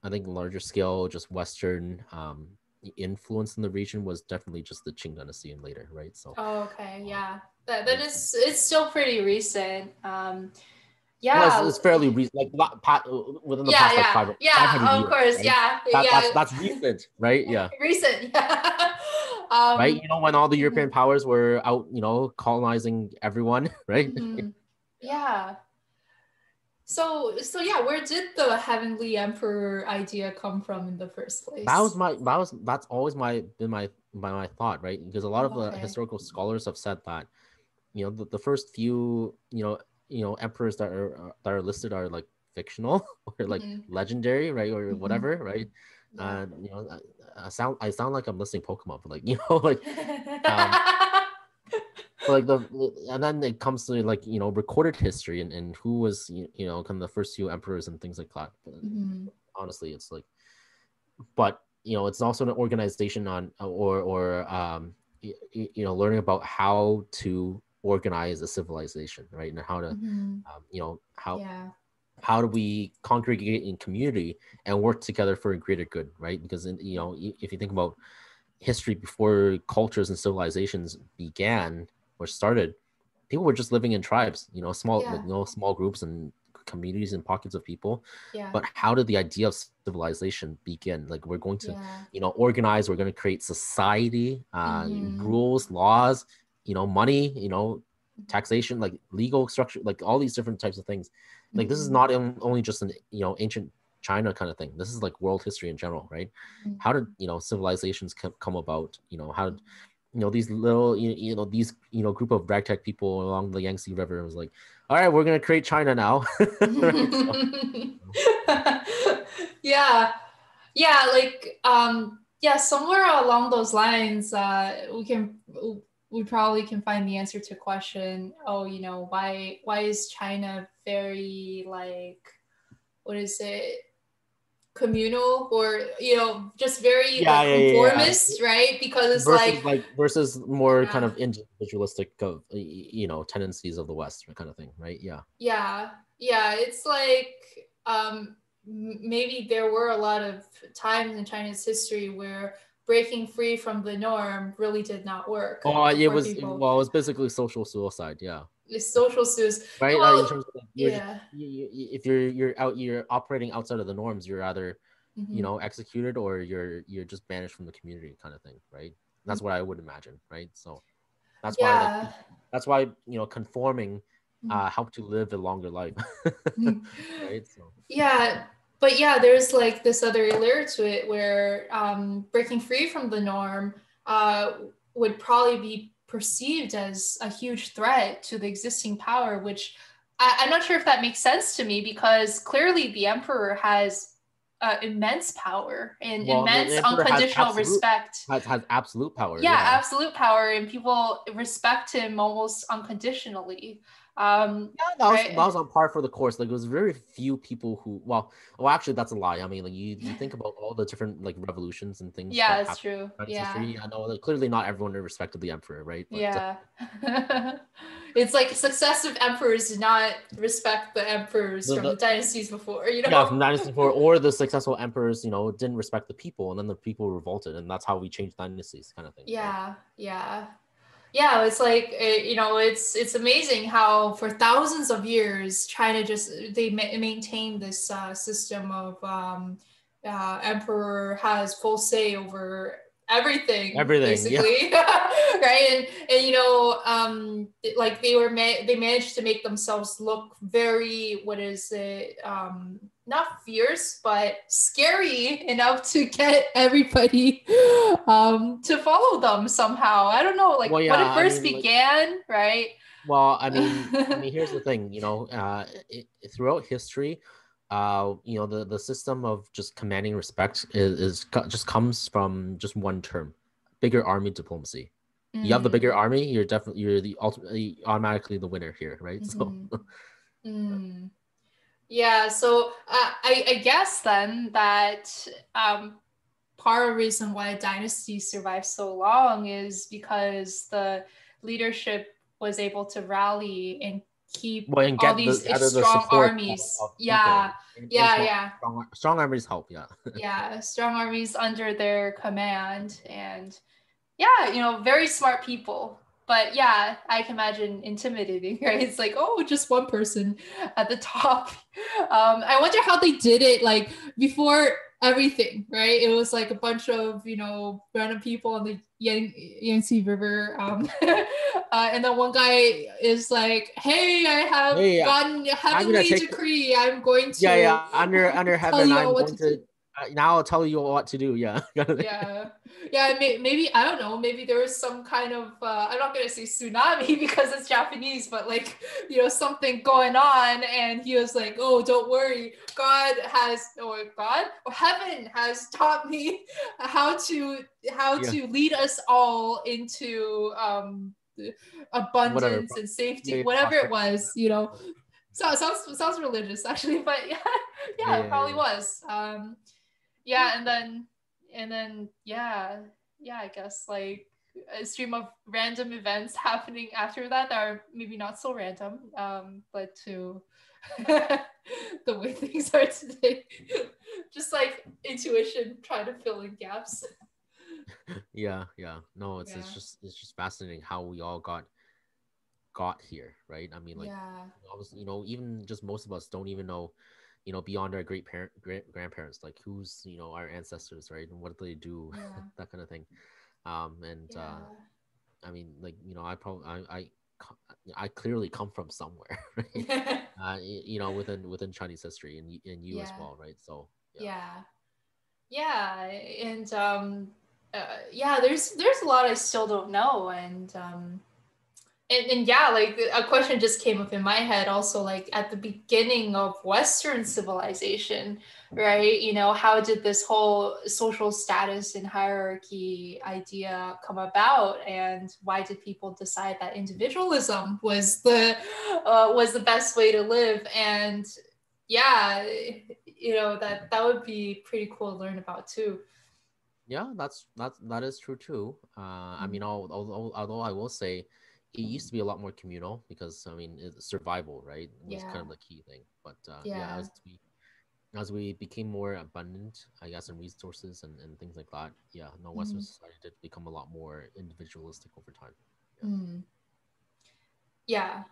I think larger scale, just Western, um, influence in the region was definitely just the Qing dynasty and later, right? So. Oh, okay, yeah, that, that is it's still pretty recent. Um, yeah, well, it's, it's, fairly recent, like within the yeah, past yeah, like five, yeah, of years, course, right? yeah, that, yeah. That's, that's recent, right? Yeah, (laughs) recent, yeah. (laughs) um, right, you know, when all the European mm-hmm. powers were out, you know, colonizing everyone, (laughs) right? Mm-hmm. Yeah. So, so yeah, where did the heavenly emperor idea come from in the first place? That was my that was that's always my been my my, my thought, right? Because a lot of okay. the historical scholars have said that, you know, the, the first few, you know, you know, emperors that are uh, that are listed are like fictional (laughs) or like mm-hmm. legendary, right, or mm-hmm. whatever, right? Yeah. And you know, I, I, sound I sound like I'm listing Pokemon, but like (laughs) you know, like. Um, (laughs) like the and then it comes to like you know recorded history and, and who was you, you know kind of the first few emperors and things like that mm-hmm. honestly it's like but you know it's also an organization on or or um you, you know learning about how to organize a civilization right and how to mm-hmm. um, you know how yeah. how do we congregate in community and work together for a greater good right because in, you know if you think about history before cultures and civilizations began or started, people were just living in tribes, you know, small, yeah. you know, small groups and communities and pockets of people. Yeah. But how did the idea of civilization begin? Like we're going to, yeah. you know, organize. We're going to create society, uh, mm-hmm. rules, laws, you know, money, you know, taxation, like legal structure, like all these different types of things. Like mm-hmm. this is mm-hmm. not in, only just an you know ancient China kind of thing. This is like world history in general, right? Mm-hmm. How did you know civilizations come, come about? You know how did you know these little you, you know these you know group of ragtag people along the Yangtze River was like, all right, we're gonna create China now. (laughs) (laughs) yeah, yeah, like um, yeah, somewhere along those lines, uh, we can we probably can find the answer to question. Oh, you know why why is China very like what is it? Communal or you know just very yeah, like, yeah, conformist yeah, right? Because it's versus, like, like versus more kind of individualistic of you know tendencies of the west kind of thing right? Yeah. Yeah. Yeah it's like um maybe there were a lot of times in china's history where breaking free from the norm really did not work oh it was people. well it was basically social suicide yeah It's social suicide right well, like in terms of like, you're, yeah. You, you, if you're you're out you're operating outside of the norms you're either mm-hmm. you know executed or you're you're just banished from the community kind of thing right that's mm-hmm. what i would imagine right so that's yeah. why like, that's why you know conforming mm-hmm. uh help to live a longer life (laughs) mm-hmm. right so yeah but yeah there's like this other layer to it where um breaking free from the norm uh would probably be perceived as a huge threat to the existing power, which I, am not sure if that makes sense to me because clearly the emperor has uh, immense power and well, immense unconditional has absolute, respect. Has, has absolute power. Yeah, yeah, absolute power, and people respect him almost unconditionally. Um, yeah, that was, right? that was on par for the course. Like, it was very few people who, well, well, actually, that's a lie. I mean, like, you, you think about all the different like revolutions and things. Yeah, that that's true. Yeah, history. I know like, clearly not everyone respected the emperor, right? But, uh, yeah, (laughs) it's like successive emperors did not respect the emperors the, from the, the dynasties before. You know, yeah, from dynasties before, or the successful emperors, you know, didn't respect the people, and then the people revolted, and that's how we changed dynasties, kind of thing. Yeah, right? yeah yeah it's like it, you know it's it's amazing how for thousands of years china just they ma- maintain this uh, system of um, uh, emperor has full say over everything everything basically yeah. (laughs) right and and you know um like they were ma- they managed to make themselves look very what is it um not fierce but scary enough to get (laughs) everybody um to follow them somehow i don't know like well, yeah, when it first I mean, began like, right well i mean (laughs) i mean here's the thing you know uh it, throughout history uh you know the the system of just commanding respect is, is just comes from just one term bigger army diplomacy. You have the Mm, bigger army, you're definitely you're the ultimately automatically the winner here, right? So mhm. (laughs) Mm. Yeah, so uh, I, I guess then that um, part of the reason why Dynasty survived so long is because the leadership was able to rally and keep well, and all these the, gather the strong armies. of- of. Yeah, And- and yeah, strong, yeah, Strong, strong armies help, yeah. (laughs) yeah. Strong armies under their command, and yeah, you know, very smart people. But yeah, I can imagine intimidating, (laughs) right? It's like, oh, just one person at the top. (laughs) Um, I wonder how they did it, like before everything, right? It was like a bunch of you know random people on the Yang- Yangtze River, um, (laughs) uh, and then one guy is like, "Hey, I have Hey, uh, gotten heavenly take- decree. I'm going to yeah, yeah. Under under heaven, I'm going to now I'll tell you what to do. Yeah. (laughs) yeah yeah may, maybe i don't know maybe there was some kind of uh, i'm not going to say tsunami (laughs) because it's japanese but like you know something going on and he was like oh don't worry god has or god or heaven has taught me how to how Yeah. to lead us all into um abundance and safety Yeah, whatever it was you know so sounds sounds religious actually but yeah (laughs) yeah, Yeah, it probably yeah. was um yeah and then and then yeah yeah i guess like a stream of random events (laughs) happening after that that are maybe not so random um led to (laughs) the way things are today. (laughs) Just like intuition trying to fill in gaps. Yeah, yeah. No, it's it's just it's just fascinating how we all got got here, right? I mean, like yeah. obviously, you know, even just most of us don't even know, you know, beyond our great parent great grandparents, like who's you know our ancestors, right? And what do they do, Yeah. (laughs) that kind of thing. Um, and yeah uh, I mean, like you know, I probably I I I clearly come from somewhere, (laughs) right? (laughs) uh, you know, within within Chinese history, and and you as well, right? So yeah yeah and um uh, yeah there's there's a lot i still don't know and um and, and yeah like a question just came up in my head also like at the beginning of western civilization right you know how did this whole social status and hierarchy idea come about and why did people decide that individualism was the uh, was the best way to live and yeah you know that that would be pretty cool to learn about too yeah, that's that's that is true too. Uh, I mean, Mhm. although although I will say, it used to be a lot more communal because I mean, it's survival, right, was kind of the key thing. But uh, yeah, Yeah. as we as we became more abundant, I guess, in resources and, and things like that, yeah, no, Western Mhm. society did become a lot more individualistic over time. Mm. yeah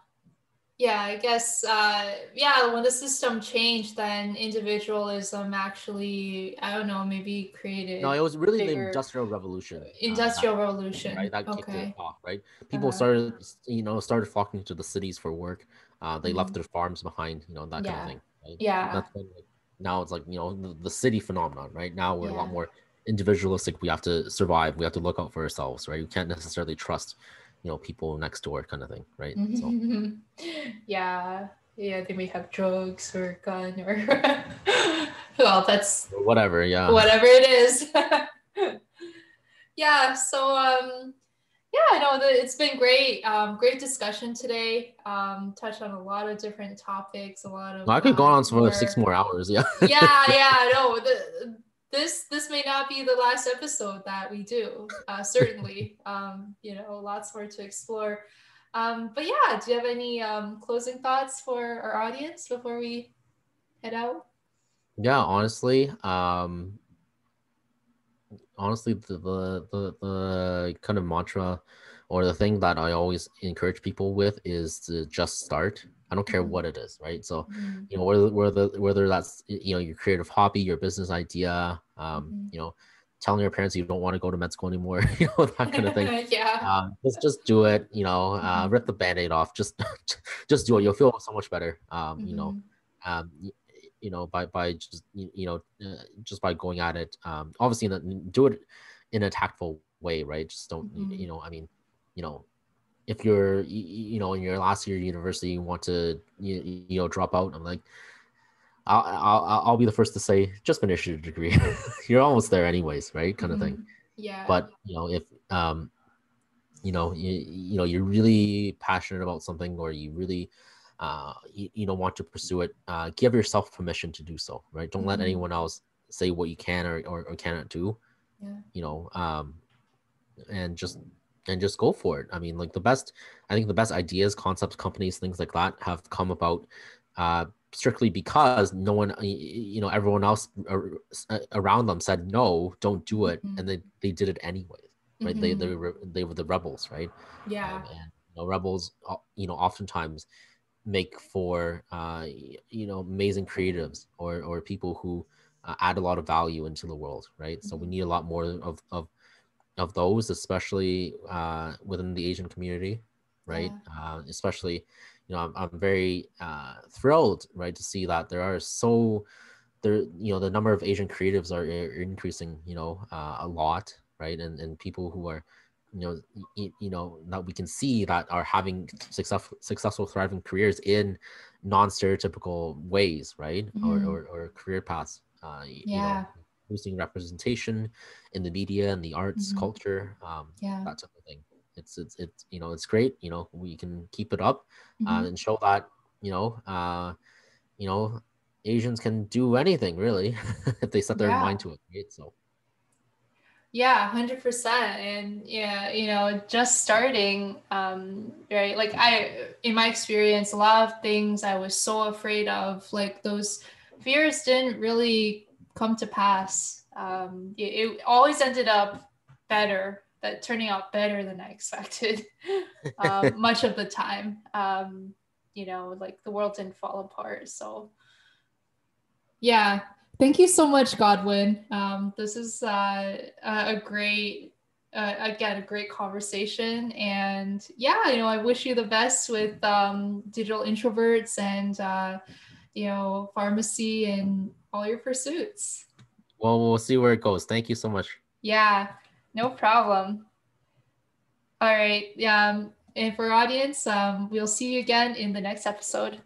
yeah i guess uh yeah when the system changed then individualism actually i don't know maybe created No, it was really bigger- the industrial revolution. uh, industrial that- revolution right that kicked okay it off right people Uh-huh. started you know started flocking to the cities for work uh they left Mhm. their farms behind you know that kind of thing right? Yeah. that's when, like, now it's like you know the, the city phenomenon right now we're a lot more individualistic we have to survive we have to look out for ourselves right we can't necessarily trust you know people next door kind of thing right so (laughs) yeah yeah they may have drugs or gun or (laughs) well that's whatever yeah whatever it is. (laughs) yeah, so um yeah, no, it's been great. Um, great discussion today. Um, touched on a lot of different topics, a lot of. No, i could go on for six more hours yeah yeah, yeah, no, the, this this may not be the last episode that we do. Uh, (laughs) certainly, um, you know, lots more to explore. Um, but yeah, do you have any um, closing thoughts for our audience before we head out? yeah honestly um honestly the, the the the kind of mantra or the thing that i always encourage people with is to just start i don't care Mhm. what it is right so Mhm, you know whether whether whether that's you know your creative hobby your business idea um Mhm. you know telling your parents you don't want to go to med school anymore (laughs) you know that kind of thing (laughs) yeah. um, just just do it you know uh, Mhm. rip the band-aid off just (laughs) just do it you'll feel so much better um you know Mhm. um you know by by just you know uh, just by going at it um obviously in do it in a tactful way right just don't you know i mean you know if you're you know in your last year of university you want to you, you know drop out i'm like I'll, I'll I'll be the first to say just finish your degree (laughs) you're almost there anyways right kind of thing. Yeah. But you know, if um, you know, you, you know, you're really passionate about something, or you really uh, you, you don't want to pursue it, uh, give yourself permission to do so, right? Don't let Mhm. anyone else say what you can or, or, or cannot do, Yeah. you know, um, and just and just go for it. I mean, like the best, I think the best ideas, concepts, companies, things like that have come about uh, strictly because no one, you know, everyone else around them said no, don't do it, Mhm. and they they did it anyway, right? They Mhm. they were they were the rebels, right? yeah. um, and you know, rebels you know oftentimes make for uh, you know amazing creatives or or people who uh, add a lot of value into the world right so we Mhm. need a lot more of of of those especially uh, within the asian community right uh, especially you know i'm, I'm very uh, thrilled right to see that there are so there you know the number of asian creatives are, are increasing you know uh, a lot right and and people who are you know y- you know that we can see that are having successful successful thriving careers in non-stereotypical ways right Mhm. or, or or career paths uh y- you Yeah. know boosting representation in the media and the arts Mhm. culture um Yeah. that type of thing it's it's it's you know it's great you know we can keep it up uh, Mhm. and show that you know uh you know asians can do anything really (laughs) if they set their Yeah. mind to it right so Yeah, hundred percent. And yeah, you know, just starting, um, right? Like I, in my experience, a lot of things I was so afraid of, like those fears didn't really come to pass. Um, it, it always ended up better, that turning out better than I expected. (laughs) um, (laughs) much of the time, um, you know, like the world didn't fall apart. So, yeah, thank you so much, Godwin. Um, this is uh, a a great, uh, again, a great conversation. And yeah, you know, I wish you the best with um, digital introverts and, uh, you know, pharmacy and all your pursuits. well we'll see where it goes thank you so much Yeah, no problem. All right. Um, and for our audience, um, we'll see you again in the next episode.